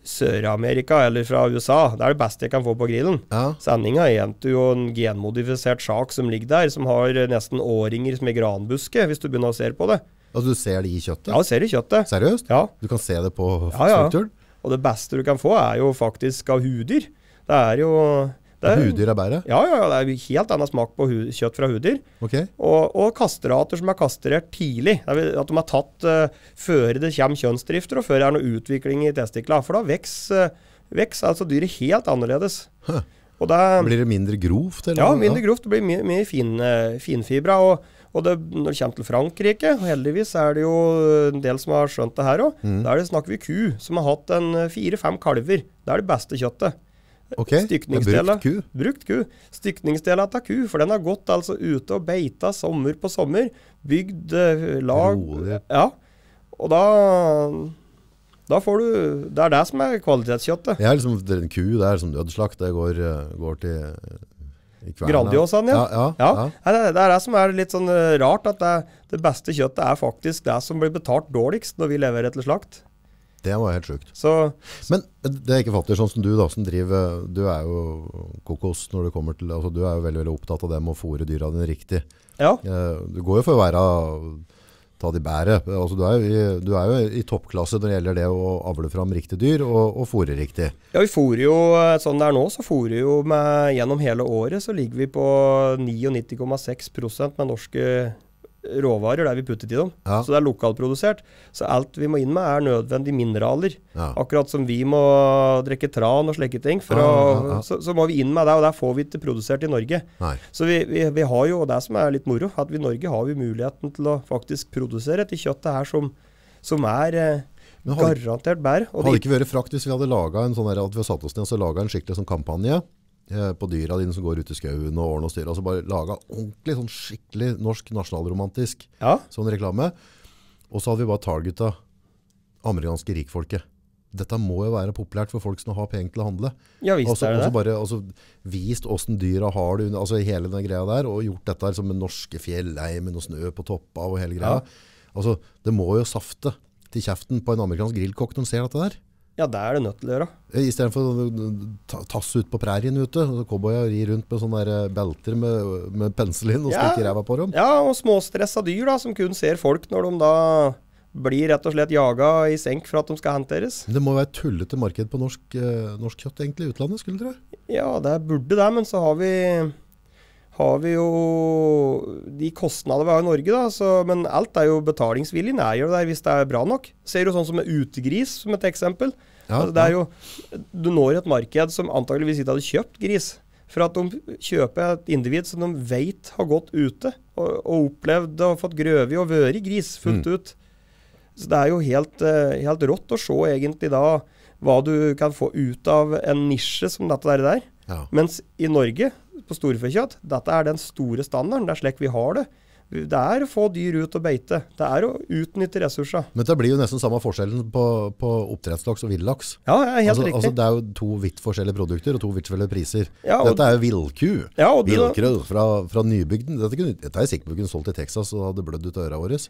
Sør-Amerika eller fra USA. Det er det beste jeg kan få på grillen. Ja, Sendinga endte jo en genmodifisert sak som ligger der, som har nesten årringer som er granbuske, hvis du begynner å se på det. altså du ser det i kjøttet? Ja, du ser i kjøttet. Seriøst? Ja, Du kan se det på Ja, ja. og det beste du kan få er jo faktisk av huder. Det er jo det er, Huddyr er bedre? Ja, ja, ja, det er helt annen smak på kjøtt fra huddyr. Okay. Og, og kastrater som er kastrert tidlig. At de er tatt uh, før det kommer kjønnsdrifter, og før det er noe utvikling i testikler. For da vokser uh, altså dyret helt annerledes. Huh. Og det, Blir det mindre grovt? Eller? ja, mindre grovt. Det blir mye, mye fin, uh, finfibra. Og, og det, når det kommer til Frankrike, og heldigvis er det jo en del som har skjønt det her òg, Mm. er det, snakker vi ku som har hatt en uh, fire-fem kalver. Det er det beste kjøttet. Ok, det er Stykningsdeler. brukt ku. Brukt ku. Stykningsdeler av ku, for den har gått altså ute og beita sommer på sommer. Bygd eh, lag. Rolig. Ja. Og da Da får du Det er det som er kvalitetskjøttet. Jeg er liksom, det er en ku, det er som dødslakt. Det går, eh, går til eh. Grandiosaen, ja. Ja, ja, Ja. Det, det er det som er litt sånn rart, at det, det beste kjøttet er faktisk det som blir betalt dårligst når vi leverer etter slakt. Det var helt sjukt. Så Men det jeg ikke fatter, sånn som du da, som driver, du er jo kokos når det kommer til, altså du er jo veldig, veldig opptatt av det med å fôre dyra dine riktig. ja. Eh, Du går jo for å være, ta de bære. Altså du er jo i, du er jo i toppklasse når det gjelder det å avle fram riktig dyr og, og fôre riktig. Ja, vi fôrer jo eh, sånn det er nå, så fôrer vi jo med Gjennom hele året så ligger vi på 99,6% med norske råvarer der vi putter i dem. Ja. Så det er lokalprodusert. Så alt vi må inn med, er nødvendige mineraler. Ja. Akkurat som vi må drikke tran og slike ting. For Ja, å. Så, så må vi inn med det, og det får vi ikke produsert i Norge. Nei. Så vi, vi, vi har jo, og det som er litt moro, at vi i Norge har vi muligheten til å faktisk produsere dette kjøttet her som, som er eh, hadde, garantert bedre. Hadde det ikke vært frakt hvis vi hadde laget en sånn her, at vi satt oss ned og laga en skikkelig sånn kampanje på dyra dine som går ut i skauen og ordner og styrer. Altså bare laget ordentlig sånn skikkelig norsk nasjonalromantisk ja, sånn reklame. Og så hadde vi bare targeta amerikanske rikfolket. Dette må jo være populært for folk som har penger til å handle. Ja visst Altså, er det det. bare altså, vist åssen dyra har det, altså hele den greia der, og gjort dette her som en norske fjelleimen og snø på toppa og hele greia. Altså, det må jo safte til kjeften på en amerikansk grillkokk når de ser dette der. Ja, det er det nødt til å gjøre. I stedet for å tasse ut på prærien ute, cowboyer rir rundt med sånne eh, belter med, med penselin og Ja. stikker ræva på dem. Ja, og småstressa dyr da, som kun ser folk når de da blir rett og slett jaga i senk for at de skal henteres. Det må være et tullete marked på norsk, eh, norsk kjøtt egentlig i utlandet, skulle du tro. Ja, det burde det, men så har vi har vi jo de kostnadene vi har i Norge, da. Så, men alt er jo betalingsviljen er jo der hvis det er bra nok. Ser du sånn som med utegris, som et eksempel. Ja, altså, det er jo, du når et marked som antageligvis ikke hadde kjøpt gris. For at de kjøper et individ som de vet har gått ute og, og opplevd og fått grøvet og vært gris fullt Mm. ut. Så det er jo helt, eh, helt rått å se egentlig da hva du kan få ut av en nisje som dette der. der. Ja. Mens i Norge, på storfekjøtt, dette er den store standarden. Det er slik vi har det. Det er å få dyr ut og beite. Det er å utnytte ressurser. Men det blir jo nesten samme forskjellen på, på oppdrettslaks og villaks. Ja, helt Altså, riktig. altså, det er jo to vidt forskjellige produkter og to vidt forskjellige priser. Ja, og- Dette er jo villku. ja, Villkrøll fra, fra Nybygden. Dette, kunne, dette er jeg sikker på kunne solgt i Texas og hadde blødd ut av øra våre.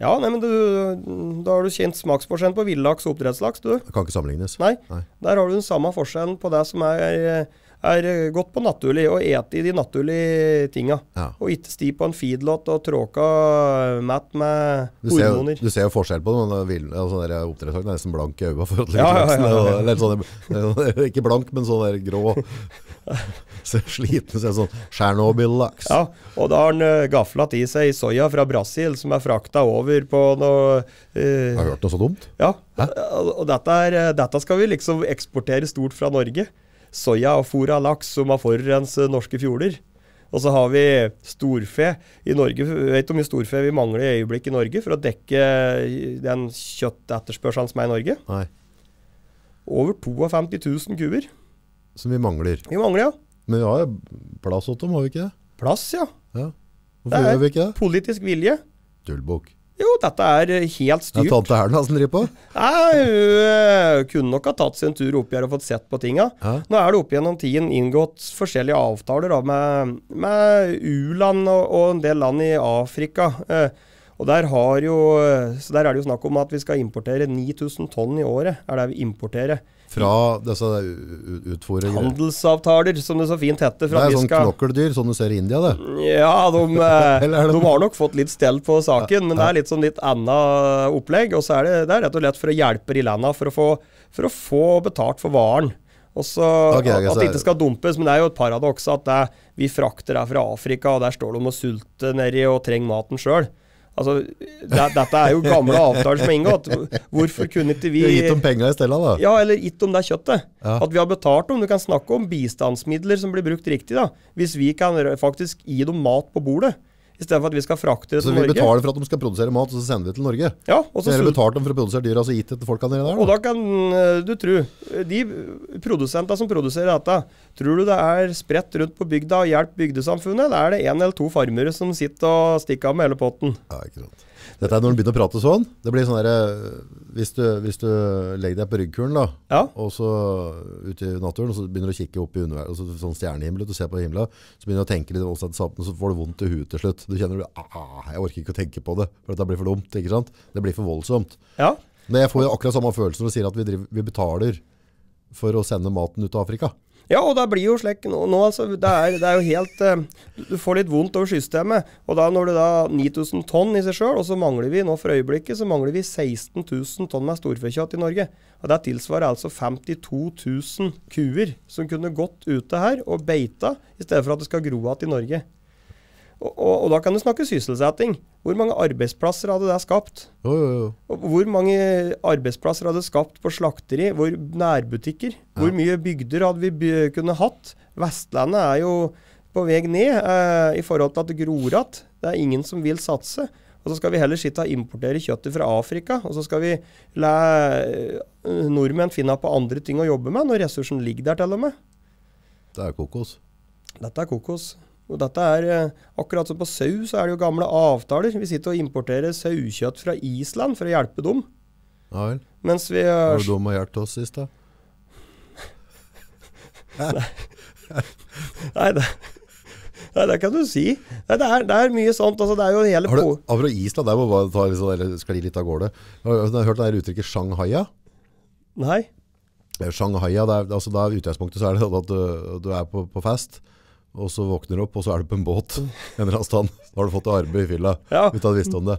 ja, nei, men du, da har du kjent smaksforskjellen på villaks og oppdrettslaks, du. Det kan ikke sammenlignes. Nei, Nei. der har du den samme forskjellen på det som er, er godt på naturlig, og ete i de naturlige tinga. Ja. Og ikke sti på en feedlot og tråka matt med Du ser, hormoner. du ser jo forskjell på det. altså, der er nesten blank i øynene. For Ja, ja, ja, ja, ja. Eller sånn, ikke blank, men sånn der grå. Ser sliten ut. sånn Tsjernobyl-laks. Ja, og da har han uh, gafla til seg soya fra Brasil, som er frakta over på noe uh, Har du hørt noe så dumt? Ja, og dette, er, eh, dette skal vi liksom eksportere stort fra Norge. Soya og fôr av laks som har forurenset norske fjorder. Og så har vi storfe i Norge. Vet du hvor mye storfe vi mangler i øyeblikket i Norge for å dekke den kjøttetterspørselen som er i Norge? Nei. Over 52 000 kuer. Som vi mangler. Vi mangler, ja. Men vi har plass til dem, har vi ikke det? Plass, ja. Ja. Hvorfor det gjør vi ikke det? Politisk vilje. Tullbukk. Jo, dette er helt helt Det er styrt. tante Erna som driver på. Nei, hun eh, kunne nok ha tatt seg en tur opp her og fått sett på tinga. Ja. Nå er det opp gjennom tiden inngått forskjellige avtaler da, med, med U-land og, og en del land i Afrika. Eh, og der, har jo, eh, så der er det jo snakk om at vi skal importere 9000 tonn i året. er det vi importerer. Fra disse utfordringene. Handelsavtaler, som det så fint heter. Det er sånn knokkeldyr, sånn du ser i India, det. ja, de, eh, de har nok fått litt stell på saken, men det er litt sånn litt annet opplegg. Og så er det, det er rett og slett for å hjelpe i landa for å få, for å få betalt for varen. Og så Ok, ok, at, at det ikke skal dumpes. Men det er jo et paradoks at det, vi frakter her fra Afrika, og der står de og sulter nedi og trenger maten sjøl. Altså, det, dette er jo gamle avtaler som er inngått. Hvorfor kunne ikke Vi gitt dem penger i stedet, da. ja, eller gitt om det kjøttet. Ja. At vi har betalt om. Du kan snakke om bistandsmidler som blir brukt riktig. da. Hvis vi kan faktisk gi dem mat på bordet, i stedet for at vi skal frakte det Så vi betaler for at de skal produsere mat, og så sender vi det til Norge. Ja, og Så dere sult- dem for å produsere dyr, altså gitt det til folka nedi der? og Da. da kan eh, du tro De produsentene som produserer dette, tror du det er spredt rundt på bygda og hjelp bygdesamfunnet? Eller er det én eller to farmere som sitter og stikker av med hele potten? Ja, ikke sant. Dette er når du begynner å prate sånn. Det blir sånn der, hvis, du, hvis du legger deg på ryggkulen, da, Ja. og så ute i naturen, og så begynner du å kikke opp i universet, og så, sånn stjernehimmelen, du ser på himmelen, så begynner du å tenke litt også at så får du vondt i huet til slutt. Du kjenner du, ah, jeg orker ikke å tenke på det, for dette blir for dumt, ikke sant? Det blir for voldsomt. ja. Men jeg får jo akkurat samme følelse når du sier at vi, driver, vi betaler for å sende maten ut til Afrika. Ja, og det blir jo slik nå, nå altså, det, er, det er jo helt eh, Du får litt vondt over systemet. Og da når det da 9000 tonn i seg sjøl, og så mangler vi nå for øyeblikket så mangler vi 16 000 tonn med storfekjøtt i Norge. Og Det tilsvarer altså 52 000 kuer som kunne gått ute her og beita, i stedet for at det skal gro igjen i Norge. Og, og, og da kan du snakke sysselsetting. Hvor mange arbeidsplasser hadde det skapt? Jo, jo, jo. Hvor mange arbeidsplasser hadde skapt på slakteri? Hvor nærbutikker? Hvor mye bygder hadde vi kunne hatt? Vestlandet er jo på vei ned eh, i forhold til at det gror igjen. Det er ingen som vil satse. Og så skal vi heller sitte og importere kjøttet fra Afrika. Og så skal vi la eh, nordmenn finne på andre ting å jobbe med, når ressursen ligger der til og med. Det er kokos. Dette er kokos. Og dette er, eh, Akkurat som på sau, så er det jo gamle avtaler. Vi sitter og importerer saukjøtt fra Island for å hjelpe dem. Ja vel. Mens vi Var har du dum har hjalp oss sist, da? Nei, Nei, det, nei, det kan du si. Nei, det, er, det er mye sånt. Altså, det er jo hele Har du, på... Island, der må bare ta sånn, eller skli litt av gårde. Har du hørt det der uttrykket Shanghaia? Nei. Eh, Shanghaia, det er, altså da er utgangspunktet så er det sånn at du, du er på, på fest, og så våkner du opp, og så er du på en båt en eller annen stand. Da har du fått arbeid i fylla, Ja. uten at du visste om det.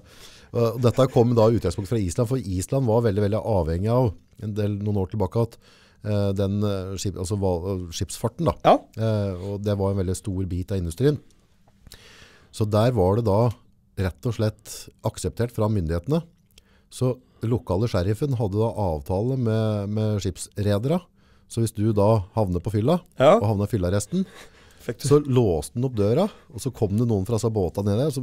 Og Dette kom da utgangspunkt fra Island, for Island var veldig, veldig avhengig av, en del, noen år tilbake, at eh, den eh, skip, altså, hva- skipsfarten da. Ja. Eh, og det var en veldig stor bit av industrien. Så der var det da rett og slett akseptert fra myndighetene. Så lokale sheriffen hadde da avtale med, med skipsredere. Så hvis du da havner på fylla, Ja. og havner i du så låste den opp døra, og så kom det noen fra seg båta ned der, så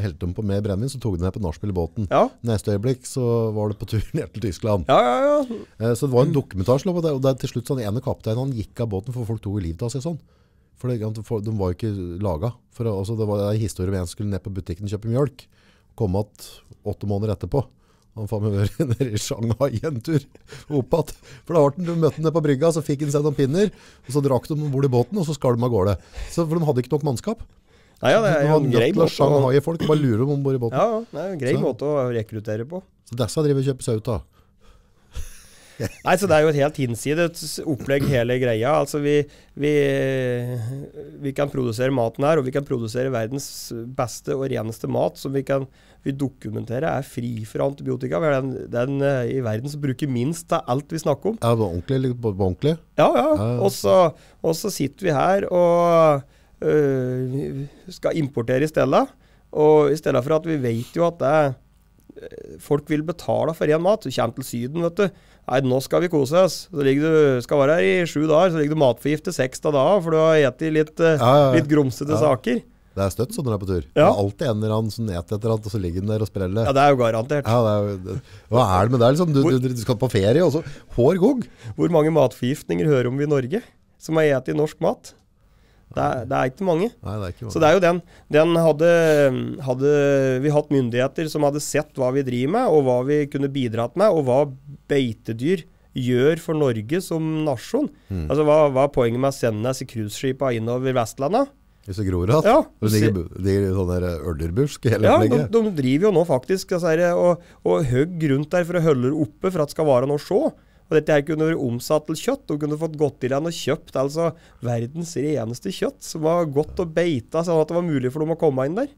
helte de på mer brennevin, så tok de ned på nachspiel i båten. Ja. Neste øyeblikk så var det på tur ned til Tyskland. Ja, ja, ja. Eh, Så det var en dokumentasje og det, og det til slutt sånn ene kaptein han gikk av båten for folk tok livet av seg sånn. For, det, for de var jo ikke laga. For, altså, det var en historie om en som skulle ned på butikken og kjøpe mjølk. Komme igjen åtte måneder etterpå. Han faen meg vært nede i Shanghai en tur. Opp. For da ble den, møtt nede på brygga, så fikk han seg noen pinner. Og så drakk de om bord i båten, og så skar de av gårde. Så, for de hadde ikke nok mannskap. Nei, ja, det er jo en grei måte å, Shanghai folk og bare lurer dem om bord i båten. ja, ja, det er en grei Så- måte å rekruttere på. Så disse driver og kjøper sau av. Nei, så det er jo et helt hinsides opplegg, hele greia. Altså, vi, vi, vi kan produsere maten her, og vi kan produsere verdens beste og reneste mat som vi kan vi dokumenterer er fri for antibiotika. Vi er den, den eh, i verden som bruker minst av alt vi snakker om. Ja, var ordentlig, på, på ordentlig. Ja, ja. Ja. Og så, og så sitter vi her og øh, skal importere i stedet. Og i stedet for at vi vet jo at det øh, folk vil betale for ren mat. Du kommer til Syden, vet du. Nei, nå skal vi kose oss. Så du, skal være her i sju dager, så ligger du matforgiftet seks av dager, for du har spist litt, øh, Ja, ja, ja. litt grumsete saker. Det er støtt sånn når du er på tur. Det Ja. er alltid en eller annen som et etter alt, og så ligger den der og spreller. Ja, det er jo garantert. Ja, det er, jo- det, hva er det med det? Liksom? Du, du, du skal på ferie, og så hår gogg. Hvor mange matforgiftninger hører om vi i Norge som har spist norsk mat? Det er, det er ikke mange. Nei, det er ikke Så det er jo den. Den hadde, hadde vi hatt myndigheter som hadde sett hva vi driver med, og hva vi kunne bidratt med, og hva beitedyr gjør for Norge som nasjon. Mm. Altså hva, hva er poenget med å sende disse cruiseskipa innover Vestlandet? Hvis det gror igjen. Ja, Det ligger, ligger sånn der ørderbusk hele ja de, de driver jo nå faktisk altså, og, og høgg rundt der for å holde oppe for at det skal være noe å se. Og dette her kunne vært omsatt til kjøtt. De kunne fått gått i land og kjøpt altså verdens reneste kjøtt, som var godt og beita, sånn at det var mulig for dem å komme inn der.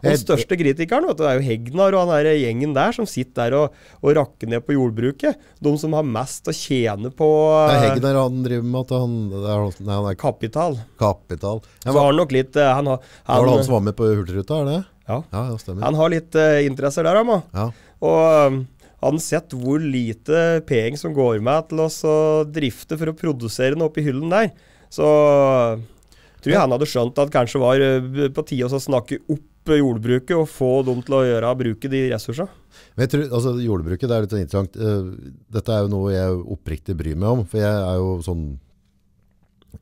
Og Den største kritikeren vet du, det er jo Hegnar og han der gjengen der som sitter der og, og rakker ned på jordbruket. De som har mest å tjene på Det er eh, Hegnar han driver med at han, det er, nei, han er kapital. kapital. Jeg, Så har han nok litt eh, Han har, var det han han, som var med på Hurtigruta, er det? ja, Ja, ja, stemmer. han har litt uh, interesser der, han. da. Ja. Og um, han sett hvor lite penger som går med til å drifte for å produsere den oppi hyllen der, så tror jeg han hadde skjønt at kanskje var uh, på tide å snakke opp jordbruket og få dem til å gjøre bruke de ressursene. Men jeg tror, altså Jordbruket det er litt interessant. Eh, Dette er jo noe jeg oppriktig bryr meg om. For jeg er jo sånn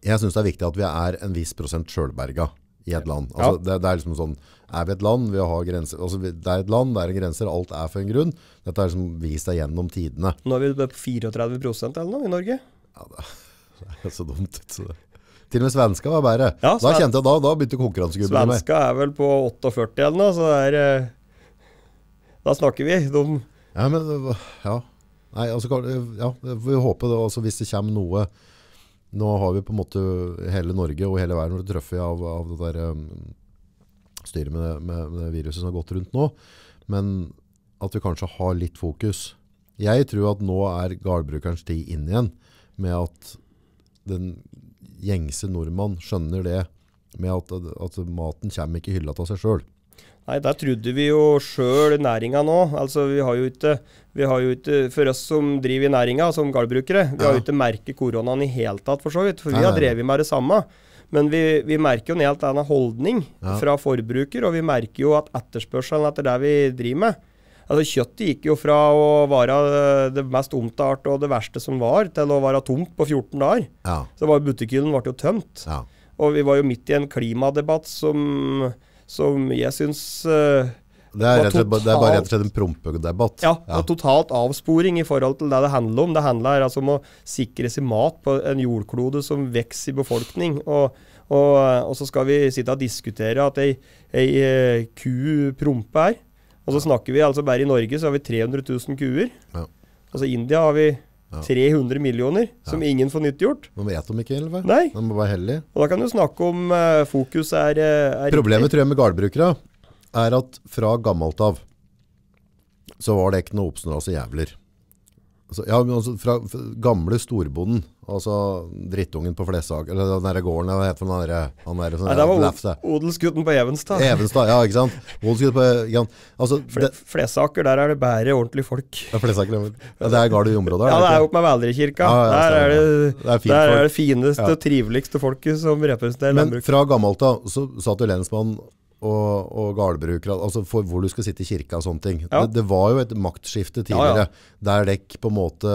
Jeg syns det er viktig at vi er en viss prosent sjølberga i et land. Altså, det, det er liksom sånn Er vi et land? Vi har grenser altså, Det er et land, det er grenser, alt er for en grunn. Dette er liksom vist deg gjennom tidene. Nå er vi på 34 eller noe i Norge. Ja, Det er så dumt. Så det. Til og med svenska var bedre. Ja, da kjente jeg, da, da begynte konkurransegubben med. Svenska er vel på 48 eller noe, så det er uh, Da snakker vi. De, Ja, men ja. Nei, altså, ja, vi håper det, altså, hvis det kommer noe Nå har vi på en måte hele Norge og hele verden blitt truffet av, av det der um, styret med, med, med det viruset som har gått rundt nå. Men at vi kanskje har litt fokus. Jeg tror at nå er gardbrukerens tid inn igjen med at den gjengse nordmann skjønner det med at, at maten kommer ikke i hylla av seg sjøl. Nei, der trodde vi jo sjøl næringa nå. Altså, vi har jo ikke, vi har jo ikke For oss som driver i næringa, som gårdbrukere, vi har jo ikke merket koronaen i hele tatt, for så vidt. For vi har drevet med det samme. Men vi, vi merker jo en helt annen holdning Ja. fra forbruker, og vi merker jo at etterspørselen etter det vi driver med Altså Kjøttet gikk jo fra å være det mest omtalte og det verste som var, til å være tomt på 14 dager. Ja, Så var jo butikkhyllen ble jo tømt. ja. Og vi var jo midt i en klimadebatt som, som jeg syns uh, Det er, slett, bare- det er bare rett og slett en prompedebatt. Ja, og totalt avsporing i forhold til det det handler om. Det handler altså om å sikre seg mat på en jordklode som vokser i befolkning. Og, og, og så skal vi sitte og diskutere at ei, ei eh, ku promper. Og så snakker vi altså bare i Norge så har vi 300 000 kuer. Ja. Altså India har vi Ja. 300 millioner som ingen får nyttiggjort. De vet de ikke, eller hva? Nei. De må være heldige. Og da kan du snakke om uh, fokus er, eh, er Problemet riktig. tror jeg med gardbrukere er at fra gammelt av så var det ikke noe oppsnåelse jævler. Altså, ja, men altså fra fra gamle storbonden, altså drittungen på Flesag, eller den der gården, hva heter den der, han der, sånn, Nei, det var Lefse. odelsgutten på Evenstad. Evenstad, ja, ikke sant? Odelsgutten på, ja. Altså, Fle Flesaker, der er det bare ordentlige folk. ja, Flesaker, ja, det er gard i området. Ja, det er oppe opp med Veldrekirka. Ja, ja, der er det. Det er der er det fineste og triveligste folket som representerer Men fra gammelt av så satt jo lensmannen og, og gardbrukere, altså for hvor du skal sitte i kirka og sånne ting. Ja. Det, det var jo et maktskifte tidligere, Ja, der dekk på en måte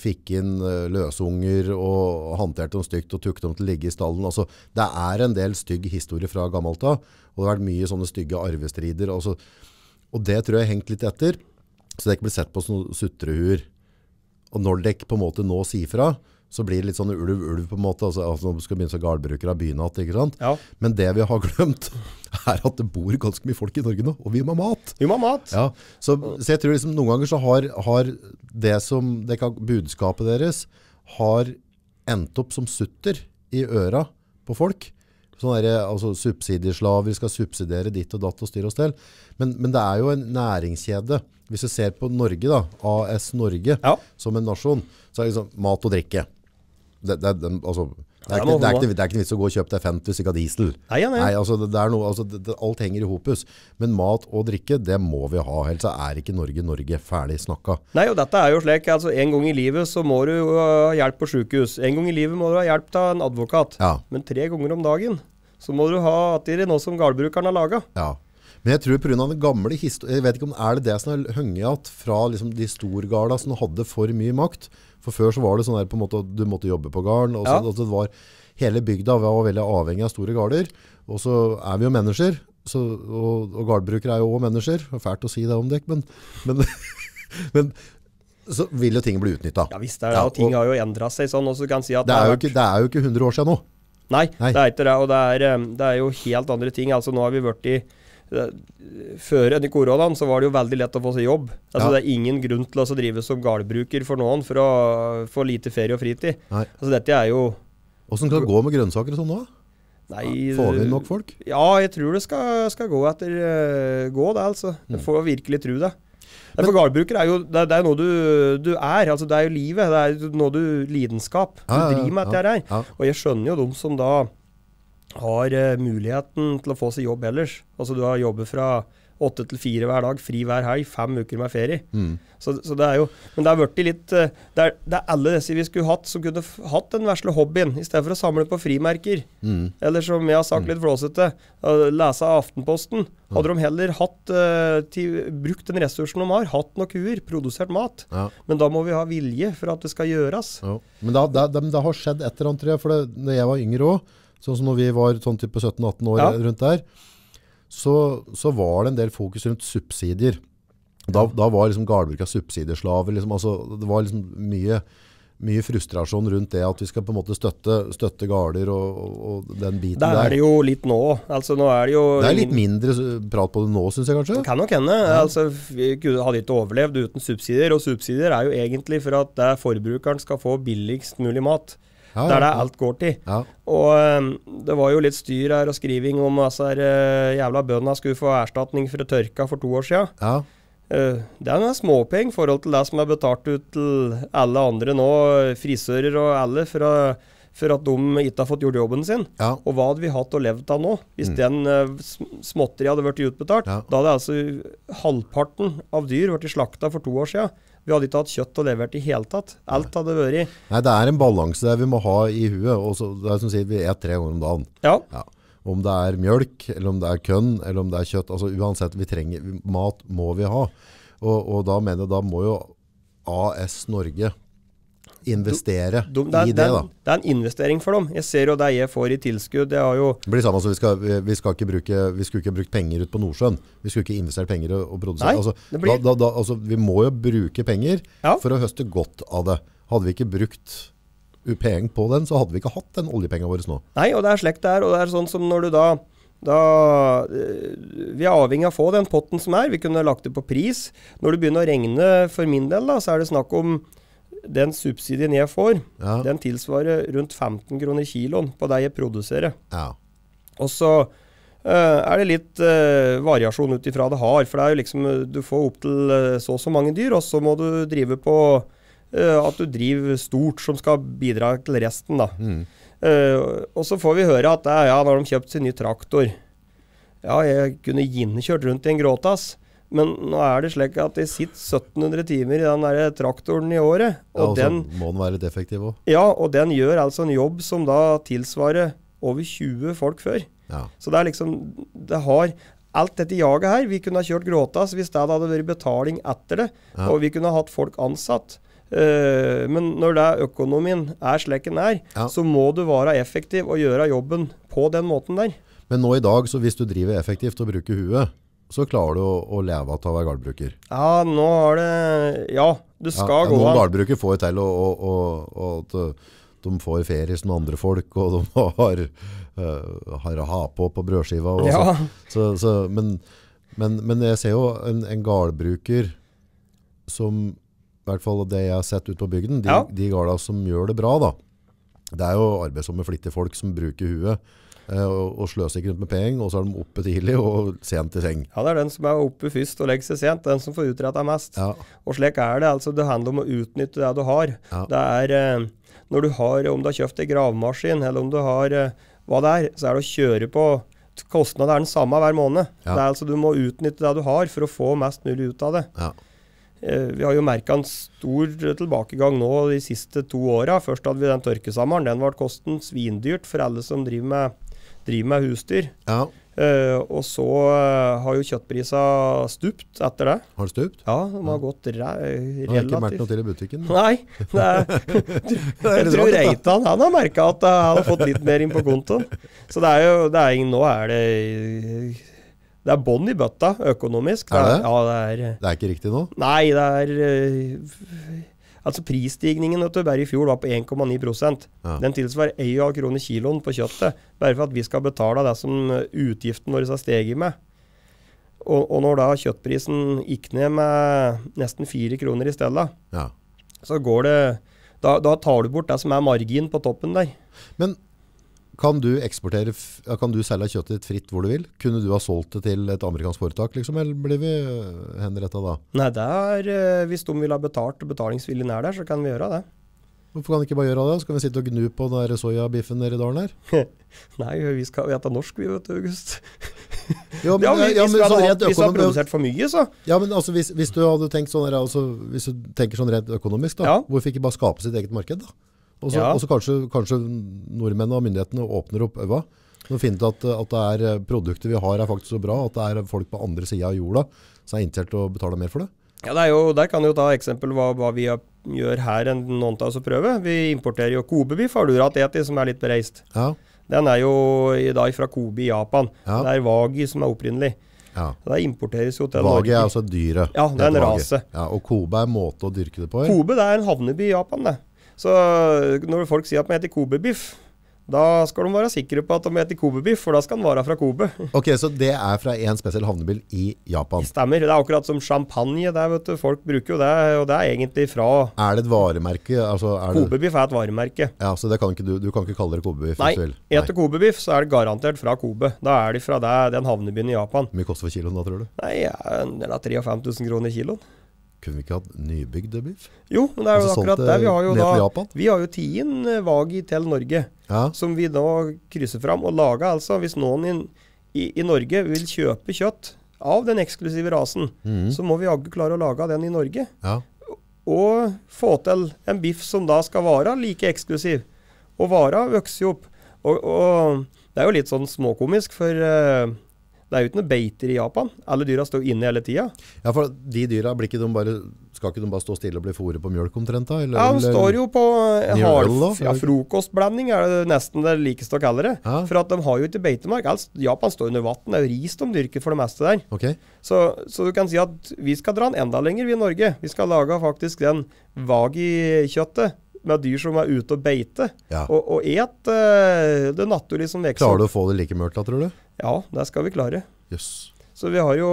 fikk inn eh, løsunger og hanterte dem stygt og tok dem til å ligge i stallen. Altså, det er en del stygg historie fra gammelt av, og det har vært mye sånne stygge arvestrider. Altså, og det tror jeg har hengt litt etter, så det ikke blir sett på som sutrehuer. Og når dekk på en måte nå sier fra, så blir det litt sånn ulv-ulv på en måte. Altså, altså Nå skal begynne som gardbrukere av byen igjen, ikke sant? Ja. Men det vi har glemt, er at det bor ganske mye folk i Norge nå, og vi må ha mat. Vi må ha mat. Ja, så, så jeg tror liksom noen ganger så har, har det som det kan, budskapet deres har endt opp som sutter i øra på folk. Sånn der, altså subsidieslaver skal subsidiere ditt og datt og styre og stell. Men, men det er jo en næringskjede. Hvis du ser på Norge da, AS Norge Ja. som en nasjon, så er det liksom mat og drikke. Det, det, det, altså, det, er ikke, det, er ikke, det er ikke vits å gå og kjøpe deg Fent hvis ikke har diesel. Nei, ja, nei. Nei, altså det, er noe, altså alt henger i hopus. Men mat og drikke, det må vi ha. Ellers er ikke Norge Norge ferdig snakka. Nei, og dette er jo slik, altså En gang i livet så må du ha hjelp på sykehus. En gang i livet må du ha hjelp av en advokat. Ja, Men tre ganger om dagen så må du ha attiri noe som gårdbrukeren har laga. ja. Men jeg tror pga. den gamle historien Jeg vet ikke om er det det som har hengt igjen fra liksom de storgarda som hadde for mye makt. For før så var det sånn der på en måte at du måtte jobbe på gården. Ja. altså var, hele bygda var veldig avhengig av store garder. Og så er vi jo mennesker. Så, og, og gårdbrukere er jo òg mennesker. Er Fælt å si det om dere, men, men, men så vil jo ting bli utnytta. Ja visst det er det, og ting har jo endra seg sånn. Og så kan si at Det er, jo ikke, det er jo ikke 100 år siden nå. Nei, Nei. det er ikke det. Og det er, eh, det er jo helt andre ting. Altså Nå har vi vært i Før i koronaen så var det jo veldig lett å få seg jobb. Altså Ja. Det er ingen grunn til å drive som gårdbruker for noen for å få lite ferie og fritid. Nei. Altså Dette er jo Åssen skal det gå med grønnsaker og sånn nå? Nei, Får vi nok folk? Ja, jeg tror det skal, skal gå etter eh, gå, det, altså. Mm. Jeg får virkelig tro det. Men, For Gårdbruker er jo det, er- det er noe du, du er. altså Det er jo livet. Det er noe du Lidenskap. Du Ja, ja, driver med dette her. Og jeg skjønner jo dem som da har eh, muligheten til å få seg jobb ellers. Altså du har jobbet fra åtte til fire hver dag, fri hver helg, fem uker med ferie. Mm. Så, så det er jo Men det har blitt litt eh, det er, det er alle disse vi skulle hatt som kunne hatt den vesle hobbyen, i stedet for å samle på frimerker. Mm. Eller som jeg har sagt litt flåsete, lese Aftenposten. Hadde de heller hatt uh, til, brukt den ressursen de har, hatt noen kuer, produsert mat. Ja. Men da må vi ha vilje for at det skal gjøres. Ja. Men det, det, det, har skjedd et eller annet, tror jeg. For når jeg var yngre òg, sånn som når vi var sånn type 17-18 år Ja. rundt der, så, så var det en del fokus rundt subsidier. Da, da var liksom Gardbruka subsidieslaver. Liksom, altså, det var liksom mye, mye frustrasjon rundt det at vi skal på en måte støtte, støtte garder og, og, den biten der. Det er det jo litt nå. Altså nå er det jo Det er litt mindre prat på det nå, syns jeg kanskje. Det kan nok hende. Altså, vi hadde ikke overlevd uten subsidier. Og subsidier er jo egentlig for at er forbrukeren skal få billigst mulig mat. Ja, Det er det alt går til. ja. Og øhm, det var jo litt styr her og skriving om at altså, jævla bøndene skulle få erstatning for tørka for to år siden. ja. Eh, det er småpenger i forhold til det som er betalt ut til alle andre nå, frisører og alle, for, å, for at de ikke har fått gjort jobben sin. ja. Og hva hadde vi hatt å leve av nå, hvis den uh, småtteriet hadde blitt utbetalt? Ja. Da hadde altså halvparten av dyr blitt slakta for to år siden. Vi hadde ikke hatt kjøtt og levert i hele tatt. Alt hadde vært Nei, det er en balanse der vi må ha i huet. Og så, det er som sier, vi spiser tre ganger om dagen. Ja. Ja. Om det er mjølk, eller om det er kønn, eller om det er kjøtt. Altså uansett, vi trenger, mat må vi ha. Og, og da mener jeg, da må jo AS Norge investere De, er, i det, det, da. det er en investering for dem. Jeg ser jo det jeg får i tilskudd. Det, har jo Det blir samme som vi skal, vi skal ikke bruke, vi skulle ikke brukt penger ut på Nordsjøen. Vi skulle ikke investert penger og, og produsere. Nei, altså, det blir- da, da, altså, vi må jo bruke penger Ja. for å høste godt av det. Hadde vi ikke brukt penger på den, så hadde vi ikke hatt den oljepenga våre nå. Nei, og det er slik det er. Og det er sånn som når du da da, eh, vi er avhengig av å få den potten som er. Vi kunne lagt det på pris. Når det begynner å regne for min del, da, så er det snakk om den subsidien jeg får. Ja. Den tilsvarer rundt 15 kroner kiloen på det jeg produserer. Ja. Og så Uh, er det litt uh, variasjon ut ifra det har. For det er jo liksom eh, Du får opptil uh, så og så mange dyr, og så må du drive på at du driver stort, som skal bidra til resten, da. Mm. Og så får vi høre at ja, nå har de kjøpt sin ny traktor. Ja, jeg kunne gjerne kjørt rundt i en gråtass. Men nå er det slik at det sitter 1700 timer i den der traktoren i året. Ja, Og og så må den være litt effektiv òg. ja, og den gjør altså en jobb som da tilsvarer over 20 folk før. Ja. Så det er liksom Det har alt dette jaget her. Vi kunne ha kjørt gråtas hvis det hadde vært betaling etter det. Ja. Og vi kunne ha hatt folk ansatt. Uh, men når det er økonomien er slik den er, Ja. så må du være effektiv og gjøre jobben på den måten der. Men nå i dag, så hvis du driver effektivt og bruker huet, så klarer du å, å leve av å være gardbruker. Ja, nå har det Ja, det skal ja, gå noen an. gardbrukere får til at uh, de får ferie som andre folk, og de har, uh, har ha på på brødskiva. Og Ja. så, så, men, men, men jeg ser jo en, en gardbruker som, i hvert fall det jeg har sett ut på bygden, de, Ja. de garda som gjør det bra da, det er jo arbeidsomme, flittige folk som bruker huet, eh, og, og sløser ikke rundt med penger, og så er de oppe tidlig og sent i seng. Ja, det er den som er oppe først og legger seg sent, den som får utretta mest. Ja, Og slik er det. altså Det handler om å utnytte det du har. Ja. Det er eh, når du har, Om du har kjøpt en gravemaskin, eller om du har eh, hva det er, så er det å kjøre på Kostnaden er den samme hver måned. Ja. Det er altså Du må utnytte det du har for å få mest mulig ut av det. ja, Eh, vi har jo merka en stor tilbakegang nå de siste to åra. Først hadde vi den tørkesommeren. Den ble kosten svindyrt for alle som driver med, driver med husdyr. ja. Uh, og så uh, har jo kjøttprisa stupt etter det. Har det stupt? Ja, de har gått re Har ikke merket noe til i butikken? Nei. Det er, er jeg tror. Reitan han har merka at eh, han har fått litt mer inn på kontoen. Så det er jo det er, Nå er det Det er bånn i bøtta økonomisk. Er det? Ja, det er Det er ikke riktig nå? Nei, det er Altså Prisstigningen vet du, bare i fjor var på 1,9 Ja. Den tilsvarer 1,5 kroner kiloen på kjøttet. Bare for at vi skal betale det som eh, utgiften vår har steget med. Og, og når da kjøttprisen gikk ned med nesten 4 kroner i stedet, Ja. så går det da, da tar du bort det som er margin på toppen der. Men kan du eksportere, kan du selge kjøttet ditt fritt hvor du vil? Kunne du ha solgt det til et amerikansk foretak, liksom, eller blir vi henretta henrettet da? Nei, det er eh, Hvis de vil ha betalt og betalingsviljen er der, så kan vi gjøre det. Hvorfor kan vi ikke bare gjøre det? Så kan vi sitte og gnu på den der soyabiffen nede i dalen her? Nei, vi skal ete norsk, vi, vet du, August. Ja, Ja, men, ja, men sånn hatt, hvis vi hadde økonom- produsert for mye, så ja, men altså, hvis, hvis du hadde tenkt sånn, altså, hvis du tenker sånn rent økonomisk, da, Ja. hvorfor ikke bare skape sitt eget marked da? Og så Ja. kanskje, kanskje nordmennene og myndighetene åpner opp øynene. og finner ut at, at det er produktet produkter vi har er faktisk så bra, at det er folk på andre siden av jorda som er interessert i å betale mer for det. Ja, det jo, Der kan du jo ta eksempel hva, hva vi gjør her enn noen av oss å prøve. Vi importerer jo Kobe-biff, har du hatt et som er litt bereist. Ja, Den er jo i dag fra Kobe i Japan. Ja. Det er Wagi som er opprinnelig. ja. Det importeres jo til Wagi er altså dyret. Ja, det er en rase. Ja, og Kobe er måte å dyrke det på. eller? Kobe det er en havneby i Japan, det. Så når folk sier at de heter Kobe-biff, da skal de være sikre på at de heter Kobe-biff, for da skal den være fra Kobe. Ok, så det er fra en spesiell havnebil i Japan. Stemmer. Det er akkurat som champagne. Er, vet du, folk bruker jo det, og det er egentlig fra Er det et varemerke? Altså, er Kobe-biff er et varemerke. ja, så det kan ikke du, du kan ikke kalle det Kobe-biff? Nei, etter Kobe-biff så er det garantert fra Kobe. Da er de fra det, den havnebyen i Japan. Hvor mye koster for kiloen da, tror du? Nei, ja, det er 3500 kroner kiloen. Kunne vi ikke hatt nybygd biff? Jo, men det er jo Altså, akkurat det. Vi har jo da Vi har jo tien eh, til Norge, Ja, som vi nå krysser fram og lager. Altså, hvis noen i, i, i Norge vil kjøpe kjøtt av den eksklusive rasen, mm. så må vi jaggu klare å lage den i Norge. ja. Og få til en biff som da skal være like eksklusiv. Og vara vokser jo opp. Og, og det er jo litt sånn småkomisk, for eh, Det er jo ikke noe beiter i Japan. Alle dyra står inne hele tida. Ja, for de dyra, blir ikke de bare, skal ikke de bare stå stille og bli fôret på mjølk omtrent da? Eller, Ja, de eller- står jo på hard, ja, frokostblanding, er det nesten det likeste å kalle det. Ja. For at de har jo ikke beitemark. Alt, Japan står under vann. Det er jo ris de dyrker for det meste der. Okay. Så, så du kan si at vi skal dra den enda lenger, vi i Norge. Vi skal lage faktisk den wagi-kjøttet med dyr som er ute og beite. ja. Og, og et uh, det naturlige som vokser Klarer du å få det like mørkt da, tror du? Ja, det skal vi klare. Yes. Så vi har jo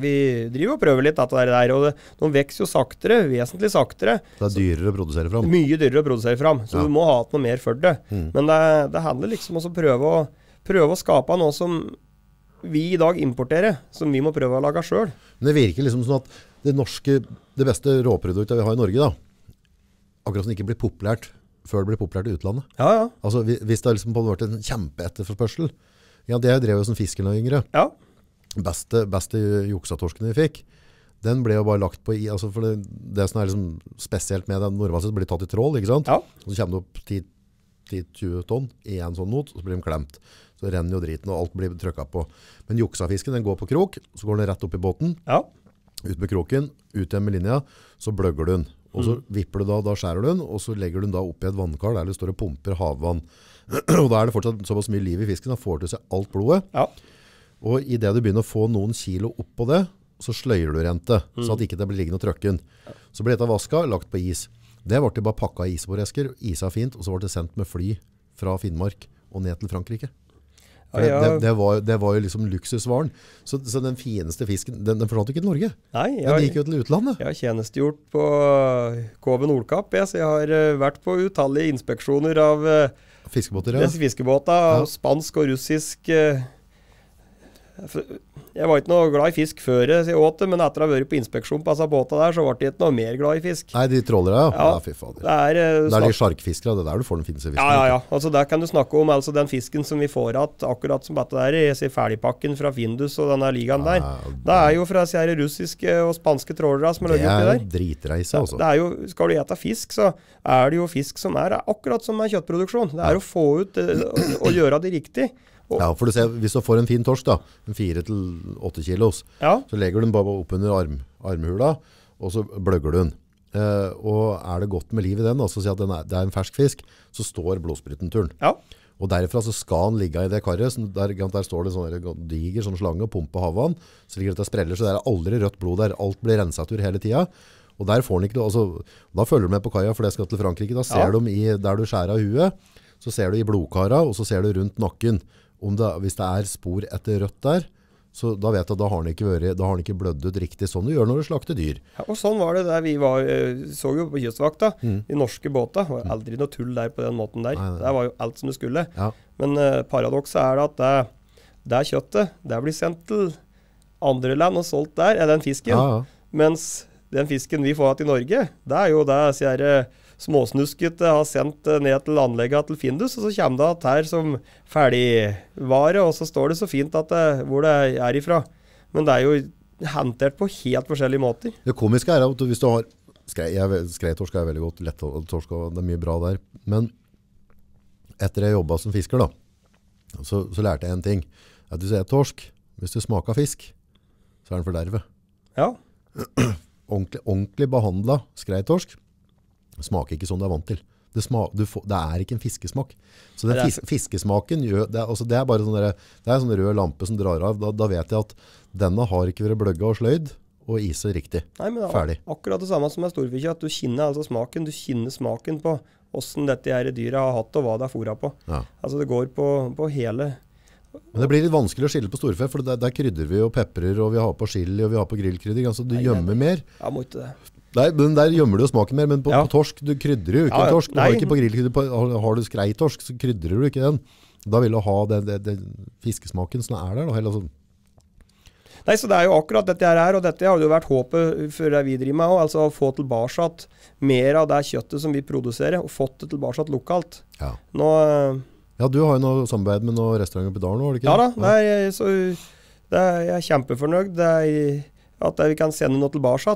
Vi driver og prøver litt dette der, og det, de vokser jo saktere, vesentlig saktere. Det er dyrere å produsere fram. Mye dyrere å produsere fram, så Ja. du må ha noe mer for det. Mm. Men det, det handler liksom om å prøve å, prøve å skape noe som vi i dag importerer, som vi må prøve å lage sjøl. Men det virker liksom sånn at det norske, det beste råproduktet vi har i Norge da, akkurat som det ikke blir populært før det blir populært i utlandet. Ja, ja. Altså hvis det har liksom på en måte en kjempeetterforspørsel, ja, det drev jo som fisken var yngre. ja. Beste, beste juksatorsken vi fikk, den ble jo bare lagt på i, altså for det, det som er liksom spesielt med den sett blir tatt i trål, ikke sant? Ja. Og så kommer det opp 10 10-20 tonn i en sånn not, og så blir de klemt. Så renner jo driten, og alt blir trykket på. Men juksafisken, den går på krok, så går den rett opp i båten, ja. ut med kroken, ut igjen med linja, så bløgger du den. Og så vipper du da, da skjærer du den, og så legger du den da opp i et vannkar der det står og pumper havvann. og da er det fortsatt såpass mye liv i fisken, da får du til seg alt blodet. ja. Og i det du begynner å få noen kilo opp på det, så sløyer du rente, mm. så at ikke det blir liggende og trøkken. Så blir dette vaska, lagt på is. Det ble bare pakka i isboresker, isa fint, og så ble det sendt med fly fra Finnmark og ned til Frankrike. For det, Ja, det, det, var, det var jo liksom luksusvaren. Så, så den fineste fisken, den, den forsvant ikke i Norge. Nei, Den gikk jo til utlandet. jeg har tjenestegjort på KV Nordkapp, jeg, så jeg har eh, vært på utallige inspeksjoner av uh, Fiskebåter, ja. fiskebåter, Ja. spansk og russisk eh, Jeg var ikke noe glad i fisk før jeg åt det, men etter å ha vært på inspeksjon på disse båtene der, så ble jeg ikke noe mer glad i fisk. Nei, de trålere, ja. Ja. fy fader. Det er, uh, Det er de sjarkfiskere, det er der du får den fineste fisken. Ja, ja, ja. Altså, der kan du snakke om altså, den fisken som vi får igjen, akkurat som dette der, jeg ser ferdigpakken fra Findus og denne ligaen der. Ja, Det er jo fra disse russiske og spanske trålere som har Det ligget oppi er der. dritreise, altså. Det er jo, skal du ete fisk, så er det jo fisk som er akkurat som med kjøttproduksjon. Det er å få ut eh, og, og gjøre det riktig. Ja, for du ser, hvis du får en fin torsk, da, en 4-8 kilos, ja, så legger du den bare opp under arm, armhula, og så bløgger du den. Eh, og er det godt med liv i den, altså si at den er, det er en fersk fisk, så står blodspruten-turen. ja. Og derfra så skal den ligge i det karret, der, der står det en sånn diger sånn slange og pumper havvann, så ligger det og spreller, så det er aldri rødt blod der, alt blir renset ut hele tida. Og der får den ikke altså, da følger du med på kaia, for det skal til Frankrike, da ser Ja. de i, der du skjærer av huet, så ser du i blodkara, og så ser du rundt nakken. Om det, hvis det er spor etter rødt der, så da vet du at da har den ikke, vært, har den ikke blødd ut riktig sånn du gjør når du slakter dyr. Ja, og sånn var det der vi var, eh, så jo på kystvakta. Mm. De norske båta. Var aldri noe tull der på den måten der. Nei, nei. Det var jo alt som det skulle. Ja. Men uh, paradokset er at det, det kjøttet det blir sendt til andre land og solgt der, er den fisken. Ja, ja. Mens den fisken vi får igjen i Norge, det er jo det sier jeg, småsnuskete har sendt eh, ned til anleggene til Findus, og så kommer det att her som ferdigvare, og så står det så fint at det, hvor det er ifra. Men det er jo hentert på helt forskjellige måter. Det komiske er at hvis du har Skreitorsk er veldig godt, lett torsk, og det er mye bra der. Men etter jeg jobba som fisker, da, så, så lærte jeg en ting. At hvis det er torsk, hvis du smaker fisk, så er den fordervet. Ja. Ordentlig, ordentlig behandla skreitorsk smaker ikke som du er vant til. Det, sma, du får, det er ikke en fiskesmak. Så den fis, fiskesmaken gjør, det, er, altså det er bare sånn der, det er en sånn rød lampe som drar av. Da, da vet jeg at denne har ikke vært bløgga og sløyd og iset riktig. Nei, men det er Ferdig. akkurat det samme som med storfekjøtt. Du kjenner altså smaken. Du kjenner smaken på åssen dette her dyret har hatt, og hva det er fôra på. Ja. Altså Det går på, på hele Men det blir litt vanskelig å skille på storfe, for der, der krydder vi og peprer, og vi har på chili, og vi har på grillkrydder. Altså, du gjemmer mer. Ja, må ikke det. Der, men der gjemmer du jo smaken mer, men på, Ja. på torsk, du krydrer jo ikke Ja, en torsk. Du har ikke på grillkrydder. På, har, du skreitorsk, så krydrer du ikke den. Da vil du ha den, den, den fiskesmaken som er der. Da. Eller, altså, Nei, så Det er jo akkurat dette her, og dette har jo vært håpet for det vi driver med òg. Altså å få tilbake mer av det kjøttet som vi produserer, og fått det tilbake lokalt. ja. Nå eh, ja, du har jo noe samarbeid med noen restauranter på Dalen, har du ikke Ja da, er, så, det er, jeg er kjempefornøyd. Det er, At eh, vi kan sende noe tilbake.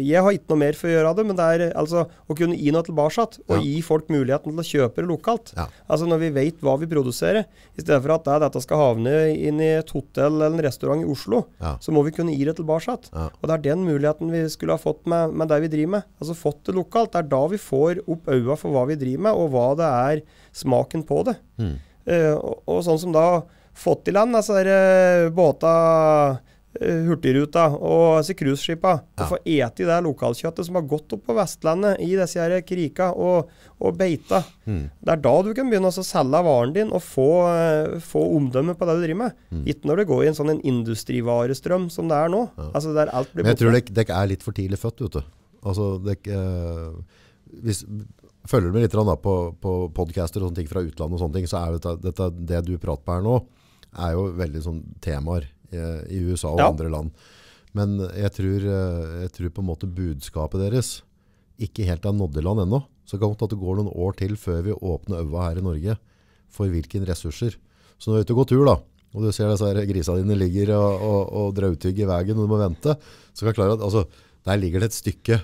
Jeg har ikke noe mer for å gjøre det, men det er altså å kunne gi noe tilbake. Og Ja. gi folk muligheten til å kjøpe det lokalt. Ja. Altså når vi vet hva vi produserer, i stedet for at det, dette skal havne inn i et hotell eller en restaurant i Oslo, Ja. så må vi kunne gi det tilbake. Og det er den muligheten vi skulle ha fått med, med det vi driver med. Altså fått det lokalt. Det er da vi får opp øynene for hva vi driver med, og hva det er smaken på det. Mm. Uh, og, og sånn som da fått i land altså der, båta, eh, Hurtigruta og disse cruiseskipa. Ja. Få ete i det lokalkjøttet som har gått opp på Vestlandet i disse her krika og, og beita. Mm. Det er da du kan begynne å selge varen din og få, eh, få omdømme på det du driver med. Mm. Ikke når det går i en sånn en industrivarestrøm som det er nå. Altså der alt blir Men jeg tror borte. tror dere er litt for tidlig født, vet du. Altså, dek, eh, hvis, følger du med litt da, på, på podcaster og sånne ting fra utlandet og sånne ting, så er dette, dette, det du prater på her nå, er jo veldig sånn temaer eh, i USA og Ja. andre land. Men jeg tror, eh, jeg tror på en måte budskapet deres ikke helt er nådd i land ennå. Så kan det går noen år til før vi åpner øva her i Norge for hvilke ressurser. Så når du er ute og går tur da, og du ser disse grisa dine ligger og, og, og drautygger i veien og du må vente, så kan jeg klare at altså, der ligger det et stykke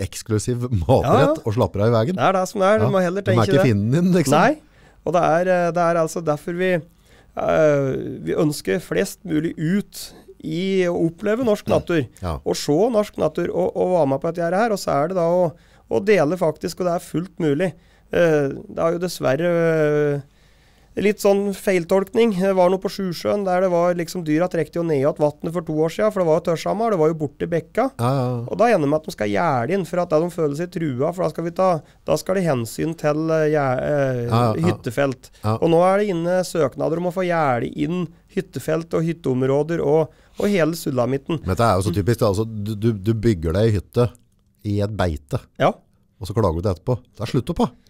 eksklusiv matrett Ja, og slapper av i veien. Det er det som er. Du må heller tenke De er ikke det. finnen din, liksom. Nei, og det er, eh, det er altså derfor vi, eh, vi ønsker flest mulig ut i å oppleve norsk natur. Ja. Og se norsk natur og, og være med på dette her. Og så er det da å, å dele, faktisk, og det er fullt mulig. Eh, det har jo dessverre eh, litt sånn feiltolkning. Det var noe på Sjusjøen der det var liksom dyra trekte jo ned igjen vannet for to år siden, for det var jo tørrsammer. Det var jo borte i bekka. Ja, ja. Og da ender det med at de skal gjerde inn, for at de føler seg trua. For da skal, vi ta, da skal det hensyn til eh, eh, Ja, hyttefelt. Og nå er det inne søknader om å få gjerde inn hyttefelt og hytteområder og, og hele sulamitten. Men dette er jo så typisk. Da. Altså, du, du, bygger deg i hytte i et beite, Ja. og så klager du etterpå. Det er slutt opp, da.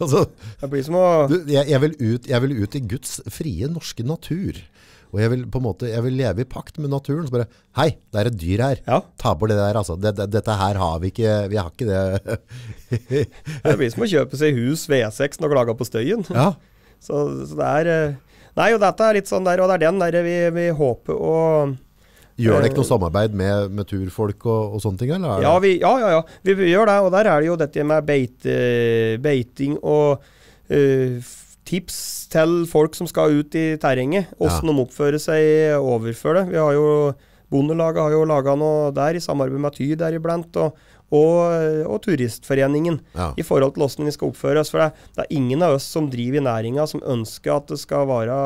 Altså, Det blir som å du, jeg, jeg, vil ut, jeg vil ut i Guds frie norske natur. Og jeg vil på en måte, jeg vil leve i pakt med naturen. Så bare, hei, det er et dyr her. Ja. Ta bort det der, altså. Det, det, dette her har vi ikke, vi har ikke det. Det blir som å kjøpe seg hus V6 og klage på støyen. ja, Så, så det er eh, Nei, og dette er litt sånn der, og det er den der vi, vi håper å gjør det ikke noe samarbeid med, med turfolk og, og sånne ting, eller? er Ja, vi, ja, ja, ja. Vi, vi gjør det. Og der er det jo dette med beite, beiting og uh, tips til folk som skal ut i terrenget. Åssen de oppfører seg overfor det. Vi har jo Bondelaget har jo laga noe der i samarbeid med Ty deriblant. Og, og, og Turistforeningen Ja. i forhold til hvordan vi skal oppføre oss. For det, det er ingen av oss som driver i næringa som ønsker at det skal være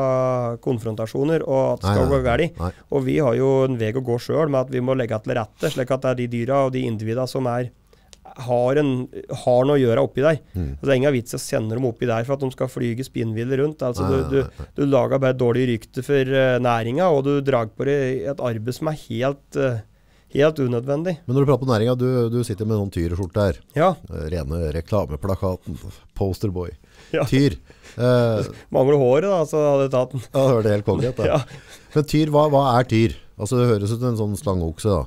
konfrontasjoner og at det skal nei, gå galt. Og vi har jo en vei å gå sjøl med at vi må legge til rette, slik at det er de dyra og de individa som er har, en, har noe å gjøre oppi der. Mm. Altså, det er ingen vits i å sende dem oppi der for at de skal flyge spinnville rundt. Altså, Nei, du, du, du lager bare dårlig rykte for uh, næringa, og du drar på deg et arbeid som er helt, eh, helt unødvendig. Men når du prater om næringa, du, du sitter med noen tyreskjorte her. Ja, Eh, Rene reklameplakaten. Posterboy. Ja. Tyr. Eh, mangler håret, da, så hadde jeg tatt den. ja, det hørte helt konkret. da. Ja. Men tyr, hva, hva er tyr? Altså Det høres ut som en sånn slangeokse. da.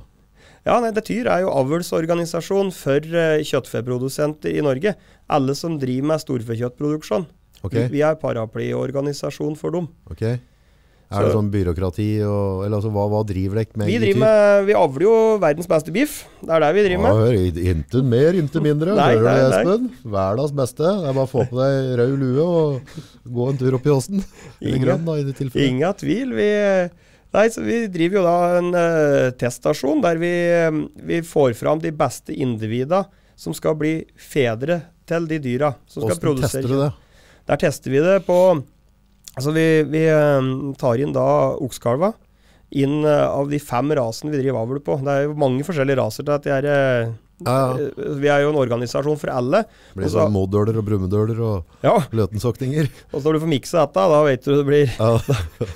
Ja, nei, det Tyr er jo avlsorganisasjon for uh, kjøttfeprodusenter i Norge. Alle som driver med storfekjøttproduksjon. Ok, Vi, vi er paraplyorganisasjon for dem. ok. Er det sånn byråkrati og Eller altså, hva, hva driver dere med? Vi driver med, vi avler jo verdens beste biff. Det er det vi driver Ja, med. hør, Intet mer, intet mindre. Nei, Hører du det. Espen? Hverdags beste. Det er bare å få på deg rød lue og gå en tur opp i åsen. Ingen- tvil. Vi, nei, så vi driver jo da en uh, teststasjon der vi, eh, vi får fram de beste individa som skal bli fedre til de dyra som skal Hvordan produsere tester du det? Der tester vi det på Altså, vi, vi eh, tar inn da okskalva. Inn eh, av de fem rasene vi driver avl på. Det er jo mange forskjellige raser til at de er eh, Ja, ja. eh, Vi er jo en organisasjon for alle. Blir det blir sånn moddøler og brummedøler og Ja, løtensokninger? og så når du får mikse dette, da vet du det blir Ja.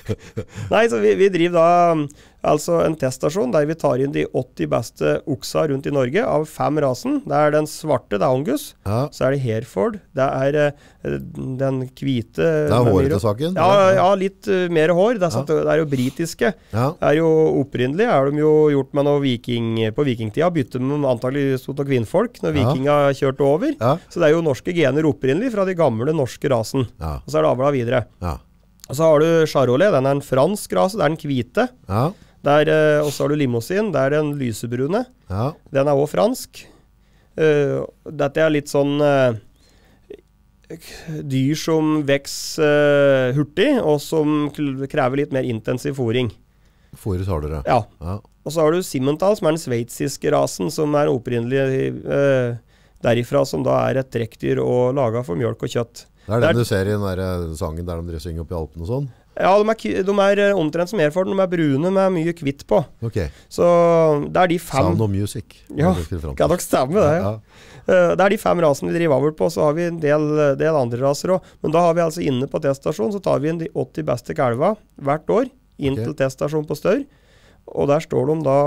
Nei, så vi, vi driver da altså en teststasjon der vi tar inn de 80 beste oksa rundt i Norge av fem rasen. Det er den svarte, det er Angus. ja. Så er det Hereford. Det er eh, den hvite Det er håret til saken? Ja, ja, litt eh, mer hår. Det er, sant, det er jo britiske. Ja. Er jo Opprinnelig er de jo gjort med noe viking på vikingtida. Bytte med antagelig stort og kvinnfolk når vikinga kjørte over. Så det er jo norske gener opprinnelig fra de gamle norske rasen. Og så er det avla videre. Ja. Og så har du charolais. Den er en fransk rase. Det er den hvite. ja. Der, eh, og så har du limousin. Det er den lysebrune. Ja. Den er òg fransk. Uh, dette er litt sånn uh, dyr som vokser uh, hurtig, og som krever litt mer intensiv fôring. Fôres hardere. Ja. Ja. Og så har du Simmental, som er den sveitsiske rasen, som er opprinnelig derifra, som da er et trekkdyr og laga for mjølk og kjøtt. Det er den du ser i den der sangen der de synger opp i Alpene og sånn? Ja, de er, de er eh, omtrent som Airford. De er brune med mye hvitt på. Ok. Så det er de fem Sound of Music. Ja. Kan nok stemme, det. Ja. Eh, Det er de fem rasene vi driver avl på, så har vi en del, del andre raser òg. Men da har vi altså inne på teststasjonen, så tar vi inn de 80 beste kalva hvert år inn okay. til teststasjonen på Staur. Og der står de da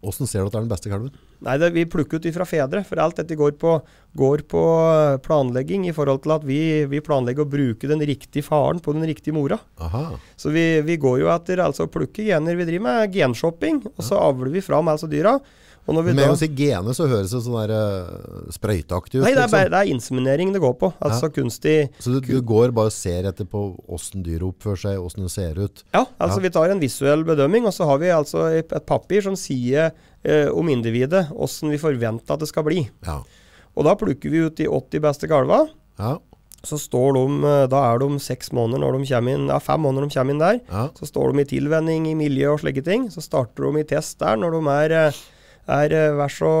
Åssen ser du at det er den beste kalven? Nei, det, vi plukker ut ifra fedre, for alt dette går på, går på eh, planlegging i forhold til at vi, vi planlegger å bruke den riktige faren på den riktige mora. Aha. Så vi, vi går jo etter altså plukke gener. Vi driver med genshopping, og så avler vi fram altså dyra. Med da å si gene så høres det sånn der uh, sprøyteaktig ut. Nei, det er, liksom. det er inseminering det går på. Altså kunstig Så du, du går bare og ser etter på åssen dyret oppfører seg, åssen det ser ut. Ja, altså Ja. vi tar en visuell bedømming, og så har vi altså et, papir som sier uh, om individet, åssen vi forventer at det skal bli. Ja. Og da plukker vi ut de 80 beste kalva. Ja. Så står de, eh, da er de seks måneder når de kommer inn, ja, fem måneder når de kommer inn der. ja. Så står de i tilvenning i miljø og slike ting. Så starter de i test der når de er, er hver så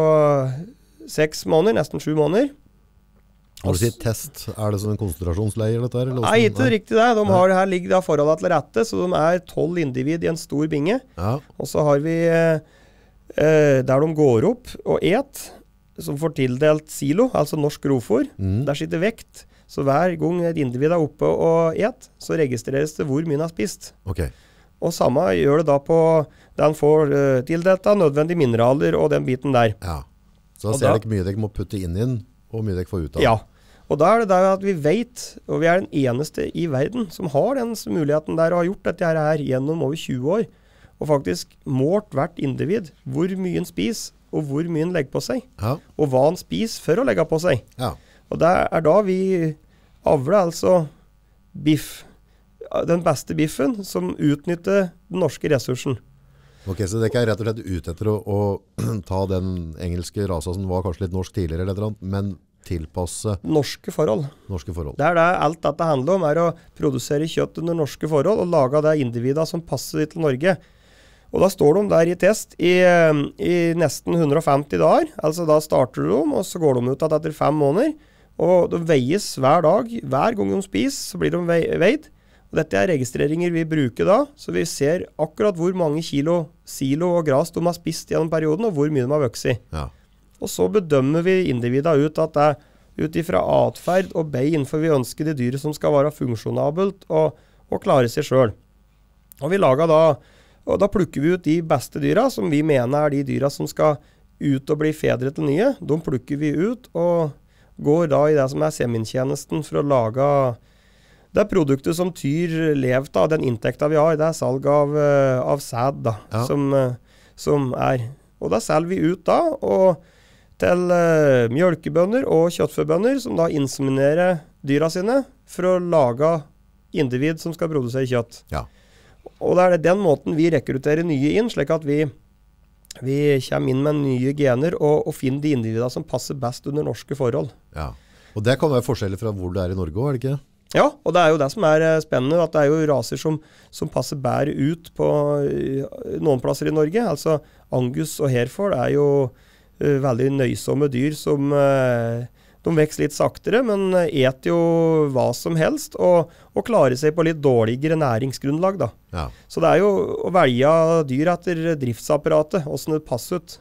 seks måneder, nesten sju måneder. Har du sitt test, er det som en konsentrasjonsleir dette her? eller Nei, ikke riktig det. De har, her ligger da forholdene til rette, så de er tolv individ i en stor binge. Ja. Og så har vi eh, eh, der de går opp og et, som får tildelt silo, altså norsk grovfòr. Mm. Der sitter vekt. Så hver gang et individ er oppe og et, så registreres det hvor mye han har spist. Ok. Og samme gjør det da på Den får uh, tildelt av nødvendige mineraler og den biten der. Ja. Så da ser dere mye dere må putte inn i den, og hvor mye dere får ut av den. Ja. Og da er det der at vi vet, og vi er den eneste i verden som har den muligheten der og har gjort dette her gjennom over 20 år, og faktisk målt hvert individ hvor mye en spiser, og hvor mye en legger på seg, Ja. og hva en spiser for å legge på seg. ja. Og det er da vi avler altså biff. Den beste biffen som utnytter den norske ressursen. Ok, Så dere er rett og slett ute etter å, å ta den engelske rasa som var kanskje litt norsk tidligere, eller annet, men tilpasse Norske forhold. norske forhold. Det er det alt dette handler om, er å produsere kjøtt under norske forhold og lage det individet som passer til Norge. Og da står de der i test i, eh, i nesten 150 dager. Altså da starter de, og så går de ut igjen etter fem måneder. Og de veies hver dag. Hver gang de spiser, så blir de vei- veid. Og dette er registreringer vi bruker da, så vi ser akkurat hvor mange kilo silo og gras de har spist gjennom perioden, og hvor mye de har vokst i. Ja. Og så bedømmer vi individa ut at det ut ifra atferd og bein, for vi ønsker de dyret som skal være funksjonabelt og, og klare seg sjøl. Og vi lager da og da plukker vi ut de beste dyra, som vi mener er de dyra som skal ut og bli fedre til nye. De plukker vi ut og går da i det som er semintjenesten for å lage det produktet som Tyr levde av, den inntekta vi har. Det er salg av, eh, av sæd, da, Ja. som, eh, som er. Og da selger vi ut da, og til uh, mjølkebønder og kjøttfebønder, som da inseminerer dyra sine for å lage individ som skal produsere kjøtt. Ja. Og det er det den måten vi rekrutterer nye inn, slik at vi, vi kommer inn med nye gener og, og finner de individene som passer best under norske forhold. ja. Og det kan være forskjellig fra hvor det er i Norge òg, er det ikke? Ja, og det er jo det som er eh, spennende, at det er jo raser som, som passer bedre ut på noen plasser i Norge. Altså Angus og Herford er jo uh, veldig nøysomme dyr som eh, De vokser litt saktere, men eh, eter jo hva som helst og, og klarer seg på litt dårligere næringsgrunnlag, da. Ja. Så det er jo å velge dyr etter driftsapparatet, åssen det passer ut.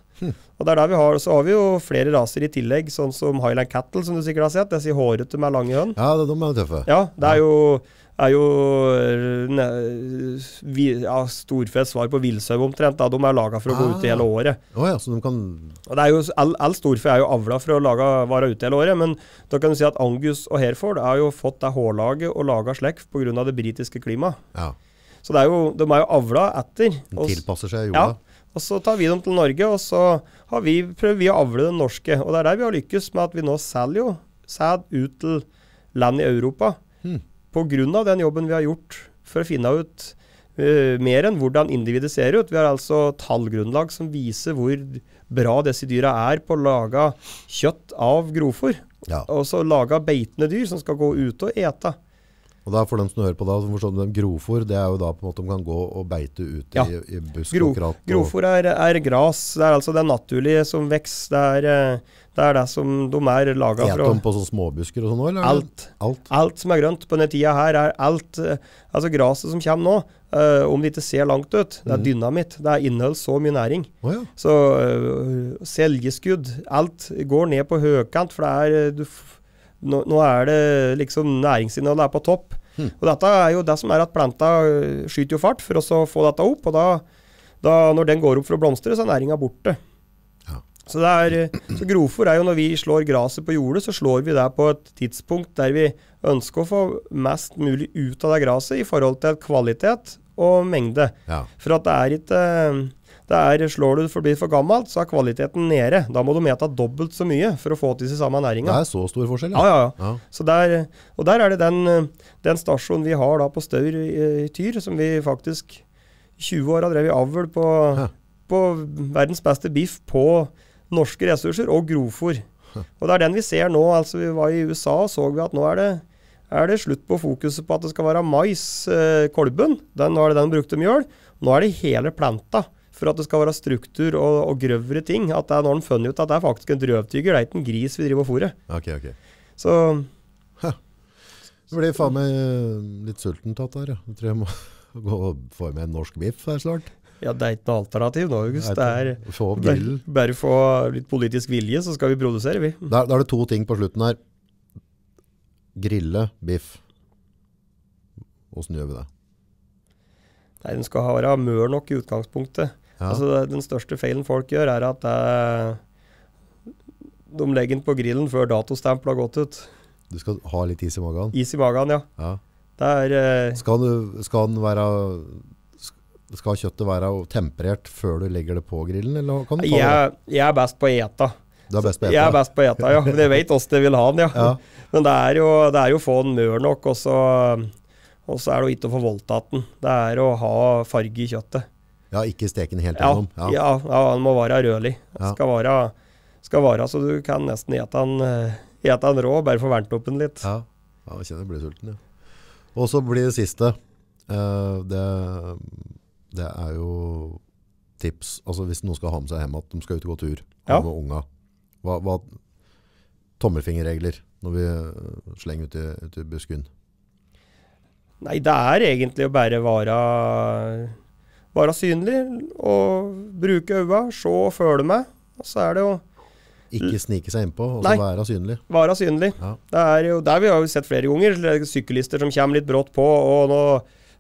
Og det er der vi har, Så har vi jo flere raser i tillegg, sånn som Highland Cattle, som du sikkert har sett. Disse hårete med lange høn. ja, de er tøffe. Ja, det er jo, er jo ne, vi, ja, storfets svar på villsau omtrent. Da. De er laga for å gå ut ute hele året. Oh, ja, så de kan Og det jo, all, all storfe er jo avla for å lage, være ute hele året, men da kan du si at Angus og Hereford har jo fått det hårlaget og laga slekk pga. det britiske klimaet. Ja. Så det er jo, de er jo avla etter. Og, tilpasser seg ja, jorda. og så tar vi dem til Norge, og så har vi, prøver vi å avle den norske. Og det er der vi har lykkes med at vi nå selger jo sæd ut til land i Europa. Av den jobben vi har gjort for å finne ut uh, mer enn hvordan individet ser ut. Vi har altså tallgrunnlag som viser hvor bra disse dyra er på å lage kjøtt av grovfòr. Ja. Og så lage beitende dyr som skal gå ute og ete. Og da for dem som hører på da, som forstår det, grovfôr, det er jo da på en måte de kan gå og beite ute Ja. i, i busk Gro, og kratt. Grovfòr er, er gras. Det er altså det naturlige som vokser. Det er, eh, det er det som de er laga for. dem de på sånne småbusker og sånn det- Alt. Alt. Alt som er grønt på denne tida her, er alt eh, Altså Gresset som kommer nå, uh, om det ikke ser langt ut, det er Mhm. dynamitt. Det er inneholder så mye næring. Oh, ja. Så uh, seljeskudd, alt går ned på høykant, for det er du, nå, nå er det liksom næringsinnholdet er på topp. Mm. Og dette er jo det som er at planta skyter jo fart for å få dette opp, og da, da når den går opp for å blomstre, så er næringa borte. Så, er, så grovfôr er jo når vi slår gresset på jordet, så slår vi det på et tidspunkt der vi ønsker å få mest mulig ut av det gresset i forhold til kvalitet og mengde. ja. For at det er ikke det er, Slår du det for for gammelt, så er kvaliteten nede. Da må du meta dobbelt så mye for å få til seg samme Det er så stor forskjell, Ja, ja, ja. ja. Så der, og der er det den, eh, den stasjonen vi har da på Staur i, i Tyr, som vi faktisk i 20 år har drevet avl på, på verdens beste biff på norske ressurser og grovfòr. Og det er den vi ser nå. altså Vi var i USA og så vi at nå er det, er det slutt på fokuset på at det skal være mais, eh, kolben. Den, er det den brukte mjøl. Nå er det hele planta for at det skal være struktur og, og grøvere ting. At det er når en funnet ut at det er faktisk en drøvtyger, det er ikke en gris vi driver og fôrer. Ok, ok. Så Det blir faen meg eh, litt sulten tatt her, ja. Jeg tror jeg må gå og få meg en norsk biff her snart. Ja, det er ikke noe alternativ nå, August. Det er Få opp bare, få litt politisk vilje, så skal vi produsere, vi. Da, er det to ting på slutten her. Grille, biff. Hvordan gjør vi det? Nei, Den skal være mør nok i utgangspunktet. Ja. Altså, det- den største feilen folk gjør, er at det, de legger den på grillen før datostempelet har gått ut. Du skal ha litt is i magen. Is i magen, ja. Ja. Det er eh, Skal, du, skal, den være, skal kjøttet være temperert før du legger det på grillen, eller kan du ta det? jeg, jeg er best på å ete. Du er best på å ete? Jeg er best på å ete, ja. Men jeg vet åssen jeg vil ha den, ja. Ja. Men det er jo, det er jo å få den mør nok, og så, og så er det jo ikke å få voldtatt den. Det er å ha farge i kjøttet. ja, ikke steke den helt gjennom. ja. Ja. ja, den må være rødlig. Den skal, være, skal være så du kan nesten ete den, eh, ete den rå, bare få varmt opp den litt. Ja, ja jeg kjenner jeg blir sulten, ja. Og så blir det siste. Uh, det, det er jo tips. Altså hvis noen skal ha med seg hjem at de skal ut og gå tur Ja. med unga. Hva, hva, tommelfingerregler når vi eh, slenger ut i, ut i busken. Nei, det er egentlig å bare være, være synlig og bruke øynene, se og følge med. Og så er det jo Ikke snike seg innpå, og så være synlig. være synlig. Ja. Det er jo der vi har jo sett flere ganger syklister som kommer litt brått på, og nå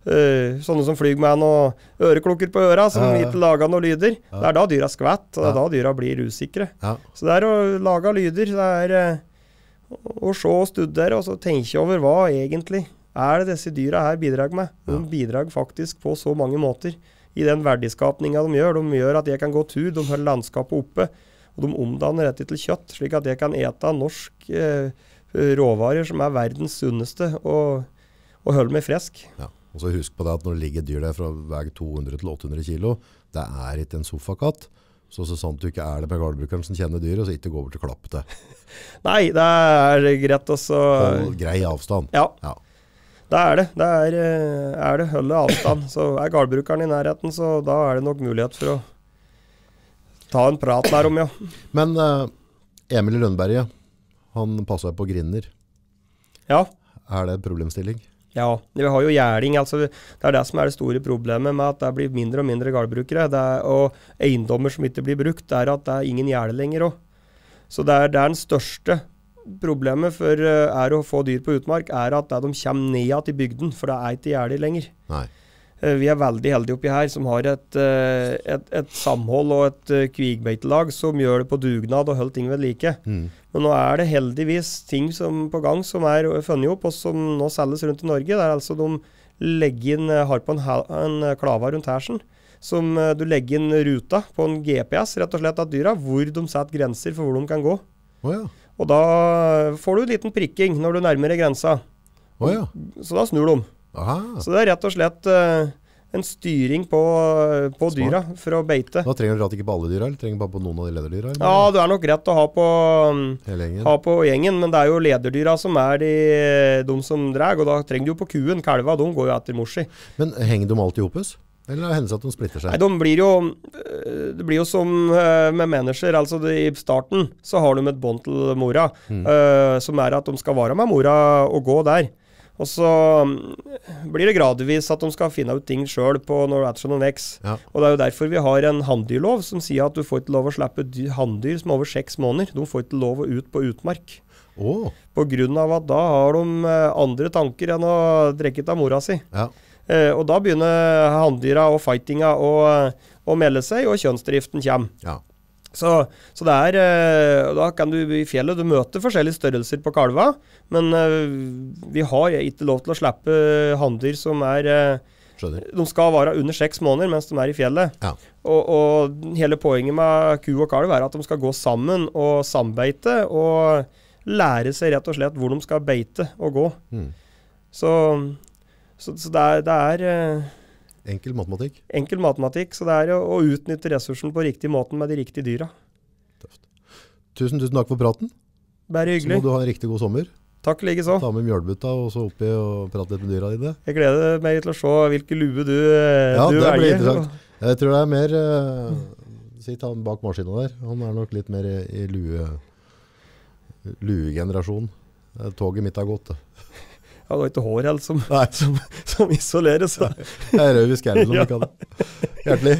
eh, sånne som flyr med noen øreklokker på øra, som Ja, ja. ikke lager noen lyder. Ja. Det er da dyra skvetter, og det er da dyra blir usikre. Ja. Så det er å lage lyder. Det er uh, å se og studere, og så tenke over hva egentlig er det disse dyra her bidrar med. De bidrar faktisk på så mange måter. I den verdiskapninga de gjør. De gjør at jeg kan gå tur, de holder landskapet oppe. Og de omdanner dette til kjøtt, slik at jeg kan ete norsk eh, råvarer som er verdens sunneste, og, og holde meg frisk. Ja. Og så husk på det at når det ligger dyr der fra vei 200 til 800 kilo, det er ikke en sofakatt. Så, så sant du ikke er det med gårdbrukeren som kjenner dyret, så ikke gå og klappe det. Nei, det er greit også Hold grei avstand. Ja, Ja. det er det. Det er, eh, er det holde avstand. Så er gårdbrukeren i nærheten, så da er det nok mulighet for å ta en prat der om, ja. Men uh, Emil Lønneberget, han passer på grinder. Ja. Er det en problemstilling? Ja, vi har jo gjerding. Altså, det er det som er det store problemet med at det blir mindre og mindre gårdbrukere. Er- Og eiendommer som ikke blir brukt, det er at det er ingen gjerde lenger òg. Så det er, det er den største problemet for eh, er å få dyr på utmark, er at de kommer ned igjen til bygden, for det er ikke gjerder lenger. Nei. Eh, Vi er veldig heldige oppi her som har et, eh, et, et samhold og et eh, kvigbeitelag som gjør det på dugnad og holder ting ved like. Mm. Men nå er det heldigvis ting som på gang som er funnet opp, og som nå selges rundt i Norge. Det er altså de legger inn, har på en, en klava rundt hersen. Som du legger inn ruta på en GPS rett og slett av dyra, hvor de setter grenser for hvor de kan gå. Oh, ja. Og da får du en liten prikking når du nærmer deg grensa. Oh, ja. Så da snur de. Aha. Så det er rett og slett eh, en styring på, på dyra for å beite. Da trenger du rett ikke på alle dyra, eller trenger du bare på noen av de lederdyra? eller? Ja, det er nok rett å ha på, mm, ha på gjengen, men det er jo lederdyra som er de, de som drar, og da trenger du jo på kuen. Kalva de går jo etter mor si. Men henger de alltid i hopus? Eller hender det at de splitter Nei, seg? de blir jo Det blir jo som med mennesker. Altså de, I starten så har de et bånd til mora, Mm. uh, som er at de skal være med mora og gå der. Og så mm, blir det gradvis at de skal finne ut ting sjøl når etter og vokser. Ja. Og det er jo derfor vi har en hanndyrlov som sier at du får ikke lov å slippe dy- hanndyr som er over seks måneder. De får ikke lov å ut på utmark. Oh. På av at da har de øh, andre tanker enn å drikke av mora si. ja. Eh, og da begynner hanndyra og fightinga å, å melde seg, og kjønnsdriften kommer. ja. Så, så det er eh, Da kan du i fjellet du møter forskjellige størrelser på kalva, men eh, vi har ikke lov til å slippe hanndyr som er eh, Skjønner. De skal være under seks måneder mens de er i fjellet. Ja. Og, og hele poenget med ku og kalv er at de skal gå sammen og sambeite og lære seg rett og slett hvor de skal beite og gå. Mm. Så, så, så det er, det er Enkel matematikk. enkel matematikk. Så det er å, å utnytte ressursen på riktig måten med de riktige dyra. Tusen, tusen takk for praten. Bare Så må du ha en riktig god sommer. Takk likeså. Ta med mjølbutta og så oppi og prate litt med dyra dine. Jeg gleder meg til å se hvilke lue du, eh, Ja, du det blir velger. interessant. Jeg tror det er mer uh, Sitt han bak maskina der. Han er nok litt mer i, i lue luegenerasjon. Eh, Toget mitt har gått. Det. har ikke hår heller som, Nei, som, som isoleres. da. det er rød i skallen som vi kaller det. Hjertelig.